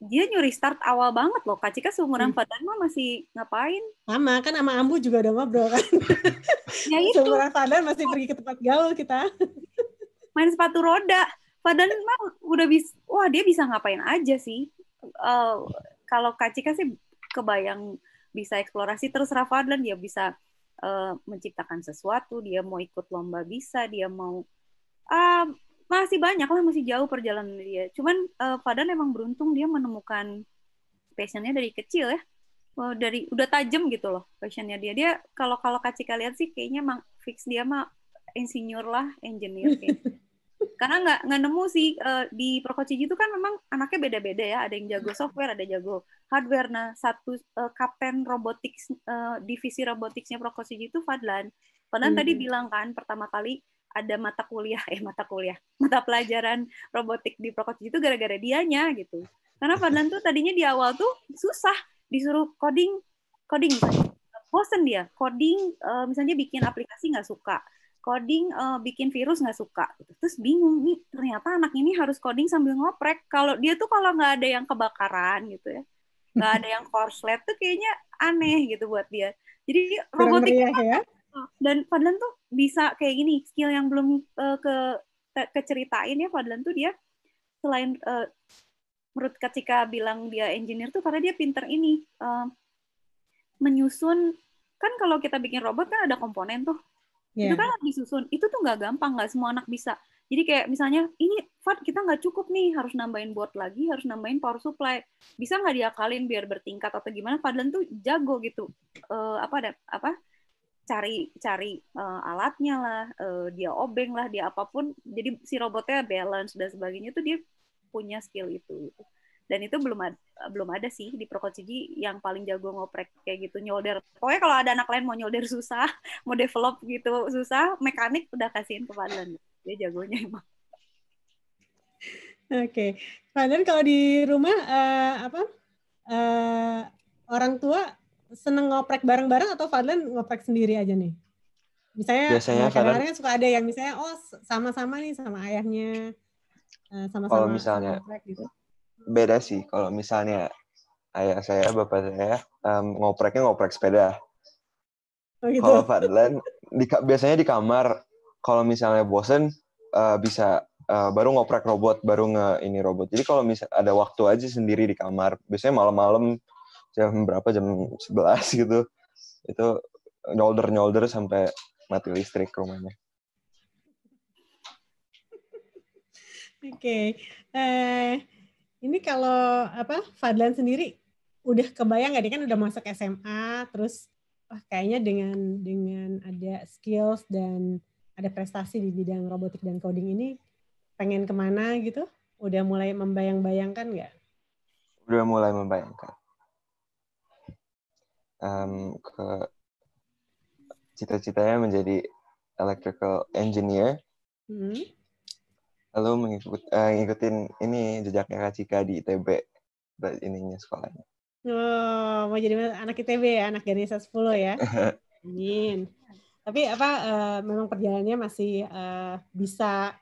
dia nyuri start awal banget loh. Kak Cika seumuran hmm. Fadlan mah masih ngapain? Sama kan sama Ambu juga udah ngobrol kan. ya itu. Seumuran Fadlan masih pergi ke tempat gaul kita. Main sepatu roda. Fadlan mah udah bisa, wah dia bisa ngapain aja sih. Uh, kalau Kak Cika sih kebayang bisa eksplorasi terus Fadlan dia bisa uh, menciptakan sesuatu, dia mau ikut lomba bisa, dia mau uh, masih banyak lah masih jauh perjalanan dia. Cuman uh, Fadan emang beruntung dia menemukan passionnya dari kecil ya. Oh, dari udah tajam gitu loh passionnya dia. Dia kalau kalau Kacika lihat sih kayaknya emang fix dia mah insinyur lah engineer karena nggak nggak nemu sih uh, di Prokociji itu kan memang anaknya beda-beda ya. Ada yang jago software ada jago hardware. Nah satu uh, kapten robotics uh, divisi roboticsnya Prokociji itu Fadlan. Fadlan hmm. tadi bilang kan pertama kali ada mata kuliah eh mata kuliah mata pelajaran robotik di Prokoti itu gara-gara dianya gitu. Karena Fadlan tuh tadinya di awal tuh susah disuruh coding coding misalnya. Bosen dia coding uh, misalnya bikin aplikasi nggak suka coding uh, bikin virus nggak suka gitu. terus bingung nih ternyata anak ini harus coding sambil ngoprek. Kalau dia tuh kalau nggak ada yang kebakaran gitu ya nggak ada yang korslet tuh kayaknya aneh gitu buat dia. Jadi robotik ya? Dan Fadlan tuh bisa kayak gini skill yang belum uh, ke keceritain ya Fadlan tuh dia selain uh, menurut ketika bilang dia engineer tuh karena dia pinter ini uh, menyusun kan kalau kita bikin robot kan ada komponen tuh yeah. itu kan harus disusun itu tuh nggak gampang nggak semua anak bisa jadi kayak misalnya ini Fad kita nggak cukup nih harus nambahin board lagi harus nambahin power supply bisa nggak diakalin biar bertingkat atau gimana Fadlan tuh jago gitu uh, apa ada apa cari cari uh, alatnya lah, uh, dia obeng lah, dia apa pun. Jadi si robotnya balance dan sebagainya itu dia punya skill itu. Dan itu belum ada, belum ada sih di Prokocigi yang paling jago ngoprek kayak gitu nyolder. Pokoknya kalau ada anak lain mau nyolder susah, mau develop gitu susah, mekanik udah kasihin ke Fadlan. Dia jagonya emang. Oke, okay. Fadlan kalau di rumah uh, apa uh, orang tua seneng ngoprek bareng-bareng atau Fadlan ngoprek sendiri aja nih? Misalnya Biasanya kadang-kadang kan suka ada yang misalnya oh sama-sama nih sama ayahnya eh, sama-sama kalau misalnya gitu. Beda sih kalau misalnya ayah saya bapak saya um, ngopreknya ngoprek sepeda oh, gitu. kalau Fadlan di, biasanya di kamar kalau misalnya bosen uh, bisa uh, baru ngoprek robot baru nge ini robot jadi kalau misal ada waktu aja sendiri di kamar biasanya malam-malam jam berapa jam 11 gitu itu nyolder nyolder sampai mati listrik rumahnya. Oke, okay. eh, ini kalau apa Fadlan sendiri udah kebayang nggak dia kan udah masuk SMA, terus wah, kayaknya dengan dengan ada skills dan ada prestasi di bidang robotik dan coding ini pengen ke mana gitu? Udah mulai membayang-bayangkan nggak? Udah mulai membayangkan um, ke cita-citanya menjadi electrical engineer. Hmm. Lalu mengikut uh, ngikutin ini jejaknya Kak Cika di ITB ininya sekolahnya. Oh, mau jadi anak ITB ya, anak Ganesha 10 ya. Amin. Tapi apa uh, memang perjalanannya masih uh, bisa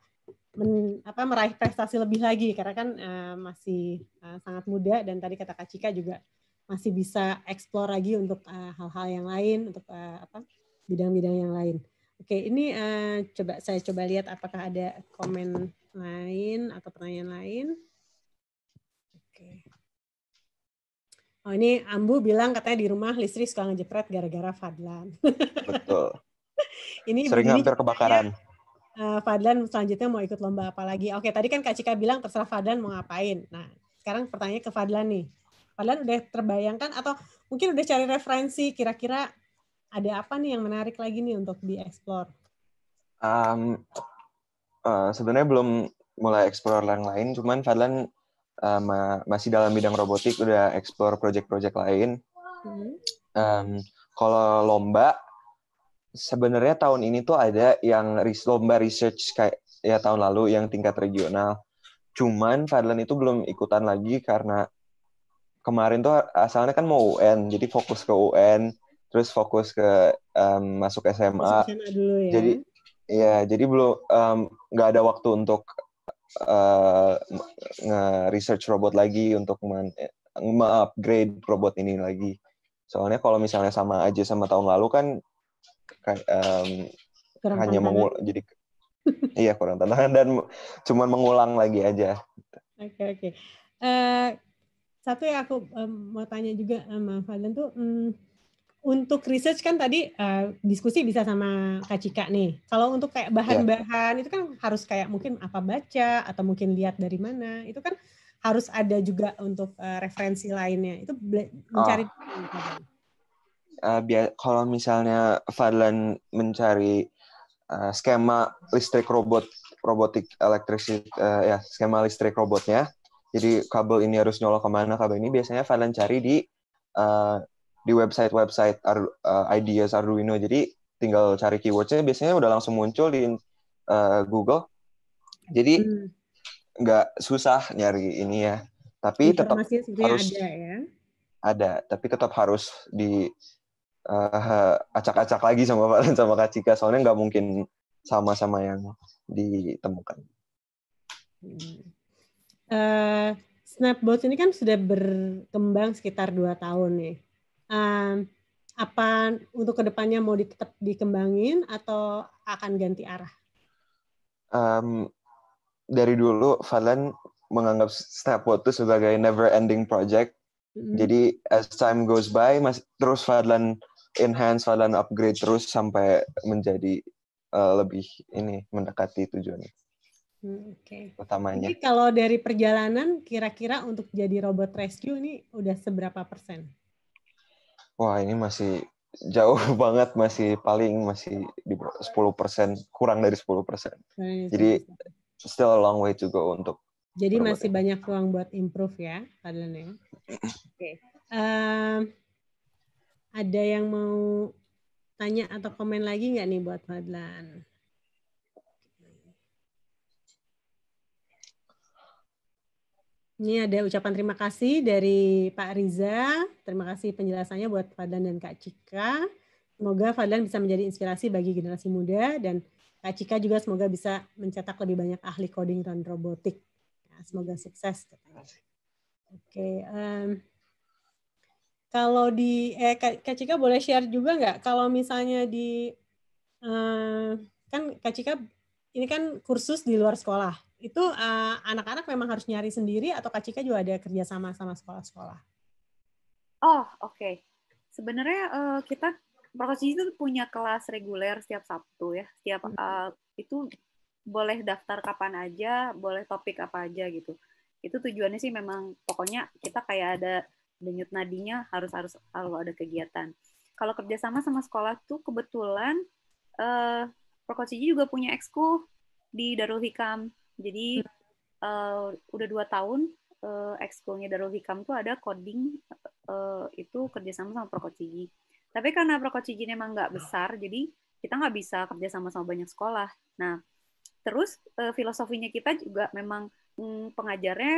men, apa meraih prestasi lebih lagi karena kan uh, masih uh, sangat muda dan tadi kata Kak Cika juga masih bisa explore lagi untuk hal-hal uh, yang lain untuk uh, apa bidang-bidang yang lain. Oke, ini uh, coba saya coba lihat apakah ada komen lain atau pertanyaan lain. Oke. Oh ini Ambu bilang katanya di rumah listrik suka ngejepret gara-gara Fadlan. Betul. ini sering hampir kebakaran. Uh, Fadlan selanjutnya mau ikut lomba apa lagi? Oke, tadi kan Kak Cika bilang terserah Fadlan mau ngapain. Nah, sekarang pertanyaannya ke Fadlan nih. Padahal udah terbayangkan atau mungkin udah cari referensi kira-kira ada apa nih yang menarik lagi nih untuk dieksplor? Um, uh, sebenarnya belum mulai explore yang lain, cuman Fadlan uh, ma masih dalam bidang robotik, udah explore project-project lain. Hmm. Um, kalau lomba, sebenarnya tahun ini tuh ada yang lomba research kayak ya tahun lalu yang tingkat regional. Cuman Fadlan itu belum ikutan lagi karena kemarin tuh asalnya kan mau UN, jadi fokus ke UN, terus fokus ke um, masuk SMA. SMA dulu ya. Jadi ya jadi belum nggak um, ada waktu untuk uh, nge-research robot lagi untuk upgrade robot ini lagi. Soalnya kalau misalnya sama aja sama tahun lalu kan um, hanya mengulang jadi iya kurang tantangan dan cuma mengulang lagi aja. Oke okay, oke. Okay. Uh, eh, satu yang aku um, mau tanya juga sama Fadlan tuh um, untuk research kan tadi uh, diskusi bisa sama Kak Cika nih. Kalau untuk kayak bahan-bahan yeah. itu kan harus kayak mungkin apa baca atau mungkin lihat dari mana. Itu kan harus ada juga untuk uh, referensi lainnya. Itu mencari oh. uh, biar kalau misalnya Fadlan mencari uh, skema listrik robot robotik elektrik uh, ya skema listrik robotnya. Jadi kabel ini harus nyolok ke mana kabel ini biasanya Fadlan cari di uh, di website-website uh, ideas Arduino. Jadi tinggal cari keywordnya biasanya udah langsung muncul di uh, Google. Jadi hmm. nggak hmm. susah nyari ini ya. Tapi tetap harus ada ya. Ada, tapi tetap harus di uh, acak-acak lagi sama Pak sama Kak Cika soalnya nggak mungkin sama-sama yang ditemukan. Hmm. Uh, Snapbot ini kan sudah berkembang sekitar dua tahun nih um, apa untuk ke depannya mau tetap dikembangin atau akan ganti arah? Um, dari dulu Valen menganggap Snapbot itu sebagai never ending project. Mm-hmm. Jadi as time goes by, mas, terus Fadlan enhance, Fadlan upgrade terus sampai menjadi uh, lebih ini mendekati tujuannya. Hmm, Oke. Okay. Utamanya. Jadi kalau dari perjalanan, kira-kira untuk jadi robot rescue ini udah seberapa persen? Wah, ini masih jauh banget, masih paling masih di 10%, kurang dari 10%. Nah, Jadi still a long way to go untuk Jadi masih banyak ruang buat improve ya, Fadlan ya. Oke. Okay. Um, ada yang mau tanya atau komen lagi nggak nih buat Fadlan? Ini ada ucapan terima kasih dari Pak Riza. Terima kasih penjelasannya buat Fadlan dan Kak Cika. Semoga Fadlan bisa menjadi inspirasi bagi generasi muda dan Kak Cika juga semoga bisa mencetak lebih banyak ahli coding dan robotik. Ya, semoga sukses. Oke, um, kalau di eh, Kak Cika boleh share juga nggak kalau misalnya di uh, kan Kak Cika ini kan kursus di luar sekolah itu uh, anak-anak memang harus nyari sendiri atau Kak Cika juga ada kerjasama sama sekolah-sekolah? Oh, oke. Okay. Sebenarnya uh, kita Prokasi itu punya kelas reguler setiap Sabtu ya. Setiap uh, itu boleh daftar kapan aja, boleh topik apa aja gitu. Itu tujuannya sih memang pokoknya kita kayak ada denyut nadinya harus harus harus ada kegiatan. Kalau kerjasama sama sekolah tuh kebetulan uh, Prokosiji juga punya ekskul di Darul Hikam jadi uh, udah dua tahun uh, ekskulnya Darul Hikam tuh ada coding uh, itu kerjasama sama Prokocigi. Tapi karena Prokocigi memang nggak besar, jadi kita nggak bisa kerjasama sama banyak sekolah. Nah, terus uh, filosofinya kita juga memang mm, pengajarnya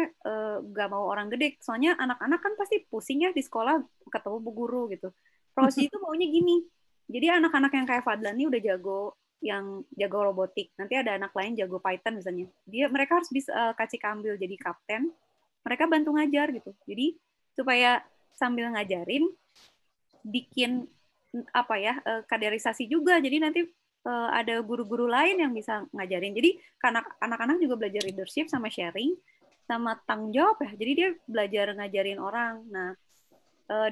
nggak uh, mau orang gede. Soalnya anak-anak kan pasti pusing ya di sekolah ketemu bu guru gitu. Prokocigi itu maunya gini. Jadi anak-anak yang kayak Fadlan ini udah jago yang jago robotik. Nanti ada anak lain jago Python misalnya. Dia mereka harus bisa uh, kasih kambil jadi kapten. Mereka bantu ngajar gitu. Jadi supaya sambil ngajarin bikin apa ya uh, kaderisasi juga. Jadi nanti uh, ada guru-guru lain yang bisa ngajarin. Jadi anak-anak juga belajar leadership sama sharing sama tanggung jawab ya. Jadi dia belajar ngajarin orang. Nah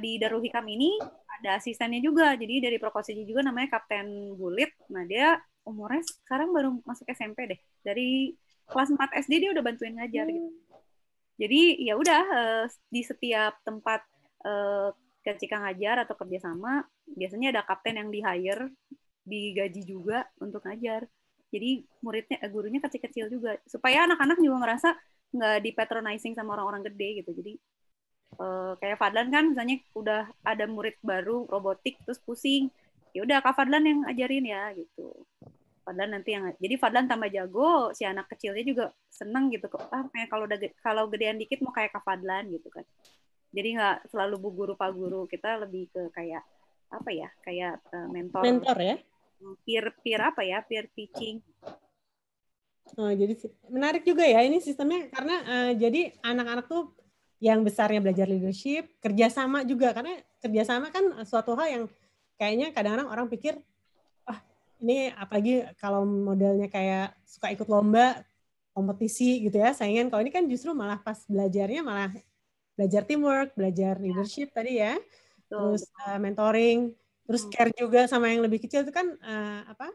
di Darul Hikam ini ada asistennya juga. Jadi dari Prokosiji juga namanya Kapten Bulit. Nah, dia umurnya sekarang baru masuk SMP deh. Dari kelas 4 SD dia udah bantuin ngajar gitu. Jadi ya udah uh, di setiap tempat uh, ketika ngajar atau kerjasama biasanya ada kapten yang di hire digaji juga untuk ngajar jadi muridnya eh, gurunya kecil-kecil juga supaya anak-anak juga merasa nggak di patronizing sama orang-orang gede gitu jadi uh, kayak Fadlan kan misalnya udah ada murid baru robotik terus pusing. Ya udah Kak Fadlan yang ajarin ya gitu. Fadlan nanti yang jadi Fadlan tambah jago si anak kecilnya juga seneng gitu kok. Ah kayak kalau udah kalau gedean dikit mau kayak Kak Fadlan gitu kan. Jadi nggak selalu bu guru pak guru kita lebih ke kayak apa ya kayak uh, mentor. Mentor ya? Peer peer apa ya peer teaching. Oh, jadi menarik juga ya ini sistemnya karena uh, jadi anak-anak tuh yang besarnya belajar leadership kerjasama juga. Karena kerjasama kan suatu hal yang kayaknya kadang-kadang orang pikir ini apalagi kalau modelnya kayak suka ikut lomba kompetisi gitu ya saingan. Kalau ini kan justru malah pas belajarnya malah belajar teamwork belajar leadership tadi ya. Terus uh, mentoring terus hmm. care juga sama yang lebih kecil itu kan uh, apa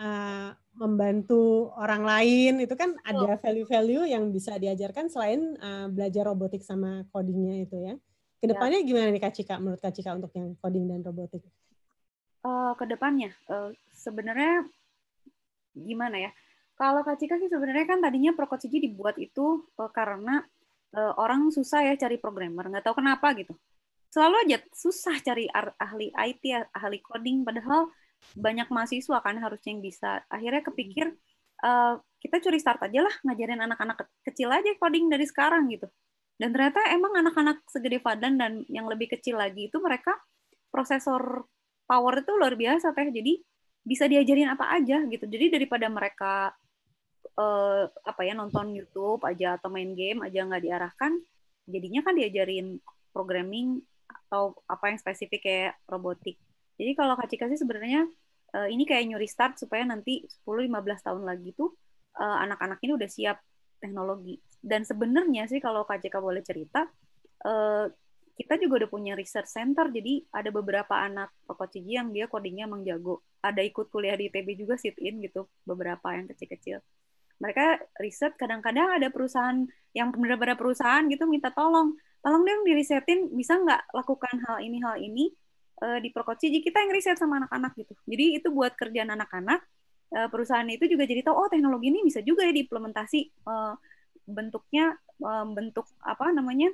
uh, membantu orang lain itu kan ada value-value yang bisa diajarkan selain uh, belajar robotik sama codingnya itu ya ke depannya ya. gimana nih Kak Cika menurut Kak Cika untuk yang coding dan robotik? Uh, ke depannya uh, sebenarnya gimana ya? Kalau Kak Cika sih sebenarnya kan tadinya Prokotsuji dibuat itu uh, karena uh, orang susah ya cari programmer, nggak tahu kenapa gitu. Selalu aja susah cari ahli IT, ahli coding, padahal banyak mahasiswa kan harusnya yang bisa. Akhirnya kepikir uh, kita curi start aja lah ngajarin anak-anak kecil aja coding dari sekarang gitu. Dan ternyata emang anak-anak segede Fadlan dan yang lebih kecil lagi itu mereka prosesor power itu luar biasa teh. Jadi bisa diajarin apa aja gitu. Jadi daripada mereka uh, apa ya nonton YouTube aja atau main game aja nggak diarahkan, jadinya kan diajarin programming atau apa yang spesifik kayak robotik. Jadi kalau Kak Cika sih sebenarnya uh, ini kayak nyuri start supaya nanti 10-15 tahun lagi tuh uh, anak-anak ini udah siap teknologi. Dan sebenarnya sih kalau Kak Cika boleh cerita, uh, kita juga udah punya research center. Jadi ada beberapa anak Ciji yang dia codingnya emang jago. Ada ikut kuliah di ITB juga sit in gitu beberapa yang kecil-kecil. Mereka riset kadang-kadang ada perusahaan yang benar-benar perusahaan gitu minta tolong. Tolong dong dirisetin bisa nggak lakukan hal ini hal ini uh, di Prokociji kita yang riset sama anak-anak gitu jadi itu buat kerjaan anak-anak uh, perusahaan itu juga jadi tahu oh teknologi ini bisa juga ya diimplementasi uh, bentuknya bentuk apa namanya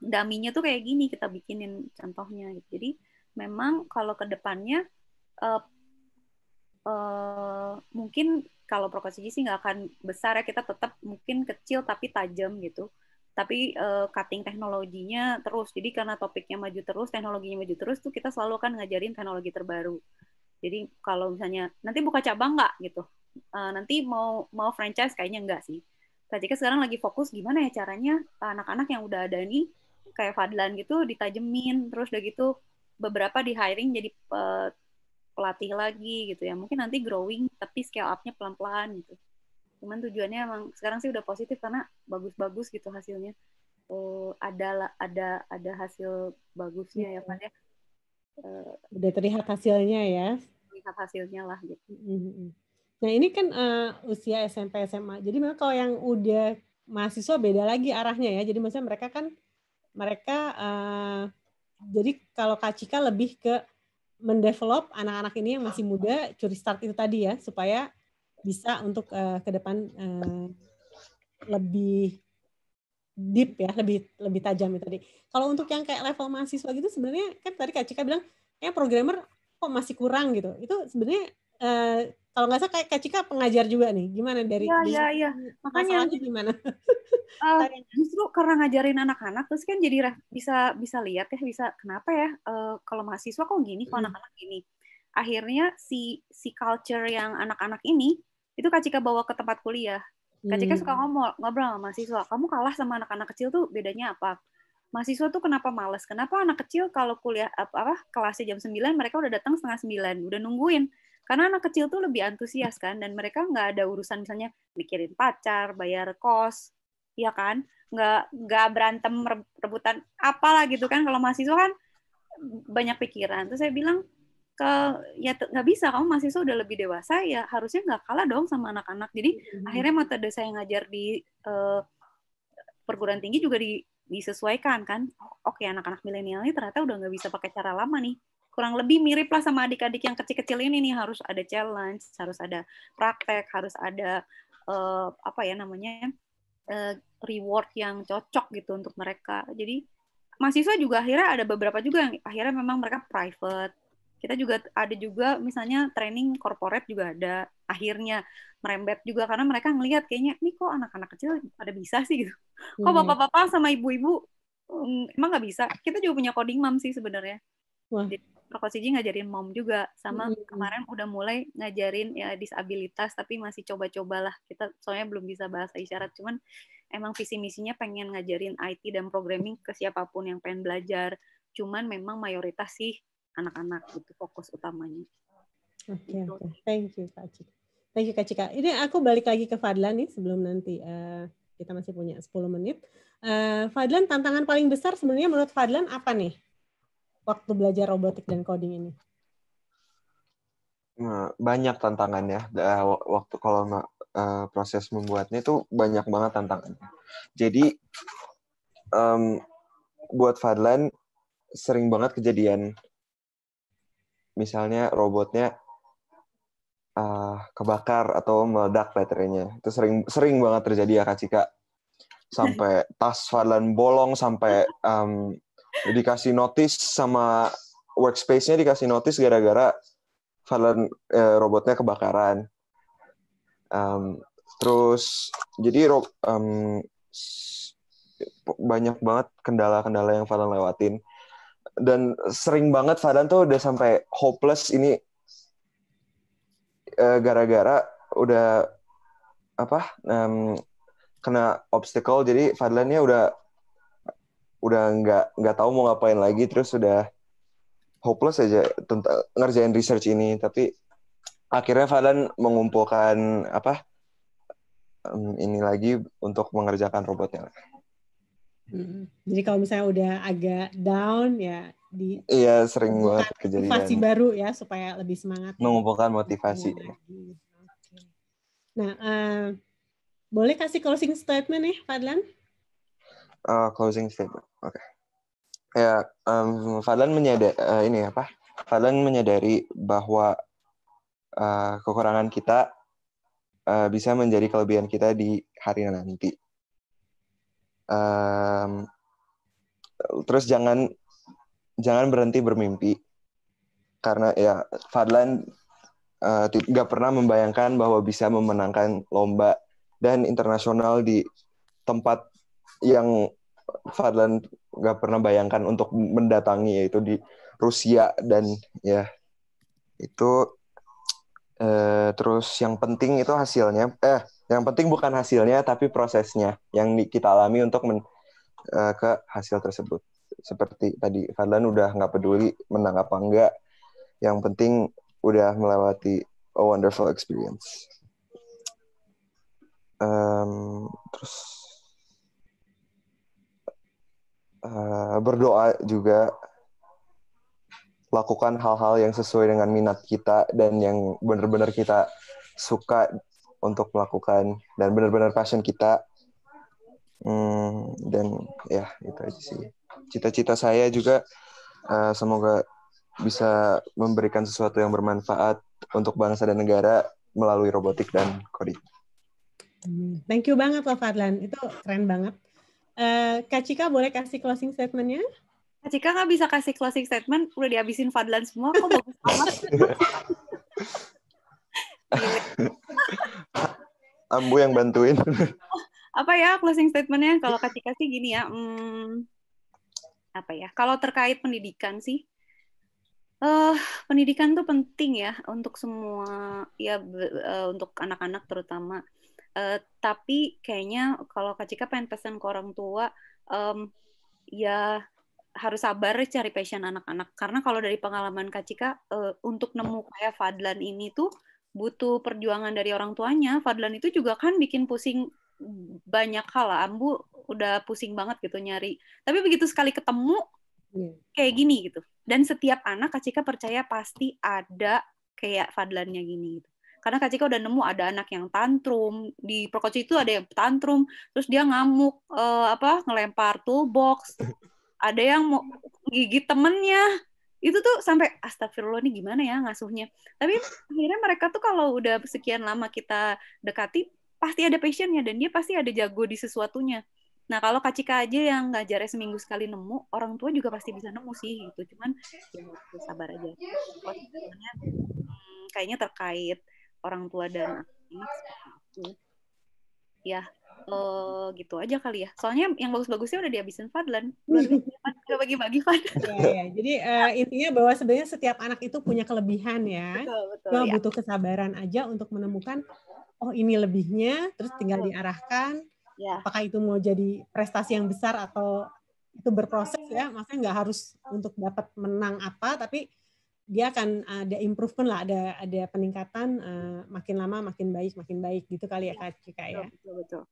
daminya tuh kayak gini kita bikinin contohnya gitu. Jadi memang kalau ke depannya mungkin kalau prokosiji sih nggak akan besar ya kita tetap mungkin kecil tapi tajam gitu. Tapi uh, cutting teknologinya terus. Jadi karena topiknya maju terus, teknologinya maju terus tuh kita selalu kan ngajarin teknologi terbaru. Jadi kalau misalnya nanti buka cabang nggak gitu, uh, nanti mau mau franchise kayaknya enggak sih. Tadi kan sekarang lagi fokus gimana ya caranya anak-anak yang udah ada nih kayak Fadlan gitu ditajemin terus udah gitu beberapa di hiring jadi uh, pelatih lagi gitu ya mungkin nanti growing tapi scale upnya pelan-pelan gitu cuman tujuannya emang sekarang sih udah positif karena bagus-bagus gitu hasilnya. Oh ada ada ada hasil bagusnya ya Pak ya. Uh, udah terlihat hasilnya ya. terlihat hasilnya lah gitu. Nah ini kan uh, usia SMP SMA jadi memang kalau yang udah mahasiswa beda lagi arahnya ya. Jadi maksudnya mereka kan mereka uh, jadi kalau Kak Cika lebih ke mendevelop anak-anak ini yang masih muda curi start itu tadi ya supaya bisa untuk uh, ke depan uh, lebih deep ya lebih lebih tajam itu tadi. Kalau untuk yang kayak level mahasiswa gitu sebenarnya kan tadi Kak Cika bilang kayak programmer kok masih kurang gitu. Itu sebenarnya uh, kalau nggak salah kayak Kak Cika pengajar juga nih. Gimana dari Iya, iya, iya. Makanya gimana? uh, justru karena ngajarin anak-anak terus kan jadi bisa bisa lihat ya bisa kenapa ya uh, kalau mahasiswa kok gini, kalau hmm. anak-anak gini. Akhirnya si si culture yang anak-anak ini itu Kak Cika bawa ke tempat kuliah. Kak Cika hmm. suka ngomong ngobrol sama mahasiswa, kamu kalah sama anak-anak kecil tuh bedanya apa? mahasiswa tuh kenapa males? Kenapa anak kecil kalau kuliah apa, apa kelasnya jam 9 mereka udah datang setengah sembilan, udah nungguin. Karena anak kecil tuh lebih antusias kan, dan mereka nggak ada urusan misalnya mikirin pacar, bayar kos, ya kan? Nggak nggak berantem rebutan apalah gitu kan. Kalau mahasiswa kan banyak pikiran. Terus saya bilang ke ya nggak bisa kamu mahasiswa udah lebih dewasa ya harusnya nggak kalah dong sama anak-anak. Jadi hmm. akhirnya metode saya ngajar di uh, perguruan tinggi juga di, disesuaikan kan. Oke anak-anak milenial ini ternyata udah nggak bisa pakai cara lama nih kurang lebih mirip lah sama adik-adik yang kecil-kecil ini nih harus ada challenge, harus ada praktek, harus ada uh, apa ya namanya uh, reward yang cocok gitu untuk mereka. Jadi mahasiswa juga akhirnya ada beberapa juga yang akhirnya memang mereka private. Kita juga ada juga misalnya training corporate juga ada akhirnya merembet juga karena mereka ngelihat kayaknya ini kok anak-anak kecil pada bisa sih gitu. Kok hmm. bapak-bapak sama ibu-ibu mm, emang nggak bisa? Kita juga punya coding mom sih sebenarnya. Jadi, Prokosiji ngajarin mom juga sama mm -hmm. kemarin udah mulai ngajarin ya disabilitas tapi masih coba-cobalah kita soalnya belum bisa bahasa isyarat cuman emang visi misinya pengen ngajarin IT dan programming ke siapa pun yang pengen belajar cuman memang mayoritas sih anak-anak itu fokus utamanya. Oke, okay, gitu. okay. thank you Kak Cika. Thank you Kak Cika. Ini aku balik lagi ke Fadlan nih sebelum nanti uh, kita masih punya 10 menit. Uh, Fadlan, tantangan paling besar sebenarnya menurut Fadlan apa nih waktu belajar robotik dan coding ini? Nah, banyak tantangannya. Waktu kalau uh, proses membuatnya itu banyak banget tantangannya. Jadi um, buat Fadlan sering banget kejadian misalnya robotnya uh, kebakar atau meledak baterainya. Itu sering sering banget terjadi ya Kak Cika. Sampai tas Fadlan bolong sampai um, dikasih notice sama workspace-nya dikasih notice gara-gara Valen eh, robotnya kebakaran. Um, terus jadi um, banyak banget kendala-kendala yang Valen lewatin dan sering banget Valen tuh udah sampai hopeless ini eh, gara-gara udah apa um, kena obstacle. Jadi Fadlannya udah udah nggak nggak tahu mau ngapain lagi. Terus udah hopeless aja tentang ngerjain research ini. Tapi akhirnya Falan mengumpulkan apa um, ini lagi untuk mengerjakan robotnya. Hmm. Jadi kalau misalnya udah agak down ya di iya sering banget kejadian motivasi baru ya supaya lebih semangat mengumpulkan motivasi. Ya. Nah, uh, boleh kasih closing statement nih, Fadlan? Uh, closing statement. Oke. Okay. Ya, um, Fadlan menyadari uh, ini apa? Fadlan menyadari bahwa uh, kekurangan kita uh, bisa menjadi kelebihan kita di hari nanti. Um, terus jangan jangan berhenti bermimpi. Karena ya Fadlan uh, pernah membayangkan bahwa bisa memenangkan lomba dan internasional di tempat yang Fadlan nggak pernah bayangkan untuk mendatangi yaitu di Rusia. Dan ya itu eh, terus yang penting itu hasilnya eh yang penting bukan hasilnya tapi prosesnya yang kita alami untuk men, eh, ke hasil tersebut. Seperti tadi Fadlan udah nggak peduli menang apa enggak yang penting udah melewati a wonderful experience. Um, terus uh, berdoa juga. Lakukan hal-hal yang sesuai dengan minat kita dan yang benar-benar kita suka untuk melakukan dan benar-benar passion kita hmm, dan ya itu aja sih cita-cita saya juga uh, semoga bisa memberikan sesuatu yang bermanfaat untuk bangsa dan negara melalui robotik dan coding. Thank you banget loh Fadlan, itu keren banget. Uh, Kak Cika boleh kasih closing statementnya? Kak Cika nggak bisa kasih closing statement, udah dihabisin Fadlan semua, kok bagus banget. Ambu yang bantuin. apa ya closing statementnya? Kalau Kak Cika sih gini ya, hmm, apa ya? Kalau terkait pendidikan sih, uh, pendidikan tuh penting ya untuk semua ya uh, untuk anak-anak terutama Uh, tapi kayaknya kalau Kak Cika pengen pesan ke orang tua, um, ya harus sabar cari passion anak-anak. Karena kalau dari pengalaman Kak Cika, uh, untuk nemu kayak Fadlan ini tuh butuh perjuangan dari orang tuanya. Fadlan itu juga kan bikin pusing banyak hal lah. Ambu udah pusing banget gitu nyari. Tapi begitu sekali ketemu, iya. kayak gini gitu. Dan setiap anak Kak Cika percaya pasti ada kayak Fadlannya gini gitu karena Kak Cika udah nemu ada anak yang tantrum di Prokoci itu ada yang tantrum terus dia ngamuk uh, apa ngelempar toolbox ada yang mau gigit temennya itu tuh sampai astagfirullah nih gimana ya ngasuhnya tapi akhirnya mereka tuh kalau udah sekian lama kita dekati pasti ada passionnya dan dia pasti ada jago di sesuatunya nah kalau Kak Cika aja yang ngajarnya seminggu sekali nemu orang tua juga pasti bisa nemu sih gitu cuman ya sabar aja hmm, kayaknya terkait orang tua dan anak ya uh, gitu aja kali ya. Soalnya yang bagus-bagusnya udah dihabisin Fadlan. Gak bagi-bagi Fadlan. Ya, ya. Jadi uh, intinya bahwa sebenarnya setiap anak itu punya kelebihan ya. Betul, betul, Cuma ya. butuh kesabaran aja untuk menemukan oh ini lebihnya, terus tinggal diarahkan. Ya. Apakah itu mau jadi prestasi yang besar atau itu berproses ya. Maksudnya nggak harus untuk dapat menang apa, tapi dia akan ada improvement lah, ada ada peningkatan uh, makin lama makin baik, makin baik gitu kali ya Kak Cika ya. Betul, betul.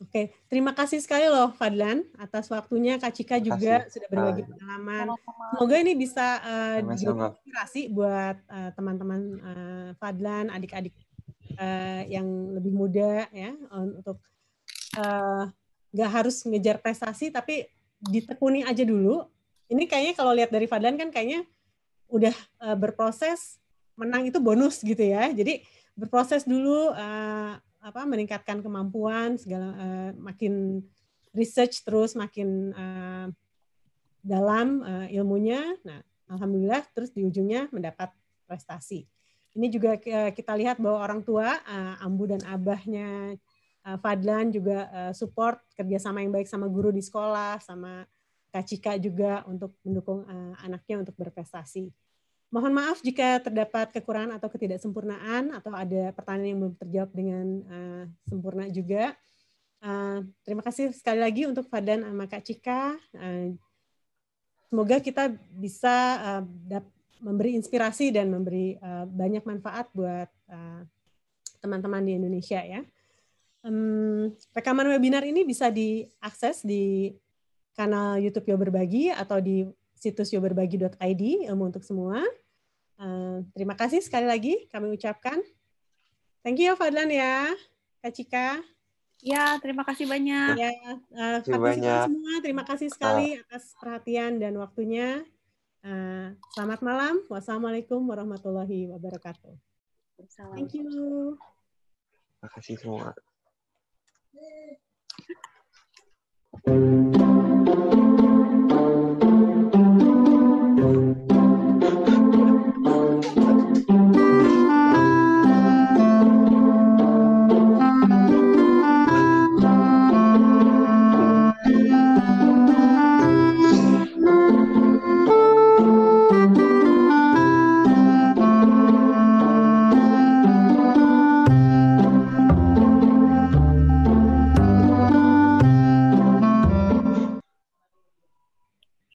Oke, terima kasih sekali loh Fadlan atas waktunya Kak Cika juga sudah berbagi pengalaman. Semoga ini bisa uh, inspirasi buat uh, teman-teman uh, Fadlan, adik-adik uh, yang lebih muda ya untuk uh, nggak harus ngejar prestasi tapi ditekuni aja dulu. Ini kayaknya kalau lihat dari Fadlan kan kayaknya udah uh, berproses menang itu bonus gitu ya. Jadi berproses dulu uh, apa meningkatkan kemampuan segala uh, makin research terus makin uh, dalam uh, ilmunya. Nah, alhamdulillah terus di ujungnya mendapat prestasi. Ini juga kita lihat bahwa orang tua uh, Ambu dan Abahnya uh, Fadlan juga support kerjasama yang baik sama guru di sekolah sama Kak Cika juga untuk mendukung anaknya untuk berprestasi. Mohon maaf jika terdapat kekurangan atau ketidaksempurnaan atau ada pertanyaan yang belum terjawab dengan sempurna juga. Terima kasih sekali lagi untuk Fadan sama Kak Cika. Semoga kita bisa uh, memberi inspirasi dan memberi uh, banyak manfaat buat teman-teman uh, di Indonesia ya. Um, rekaman webinar ini bisa diakses di kanal YouTube Yo Berbagi atau di situs yoberbagi.id ilmu untuk semua. Uh, terima kasih sekali lagi kami ucapkan. Thank you Fadlan ya, Kak Cika. Ya, terima kasih banyak. Ya, uh, terima banyak. semua, terima kasih sekali uh. atas perhatian dan waktunya. Uh, selamat malam. Wassalamualaikum warahmatullahi wabarakatuh. Thank you. Terima kasih semua. Thank you.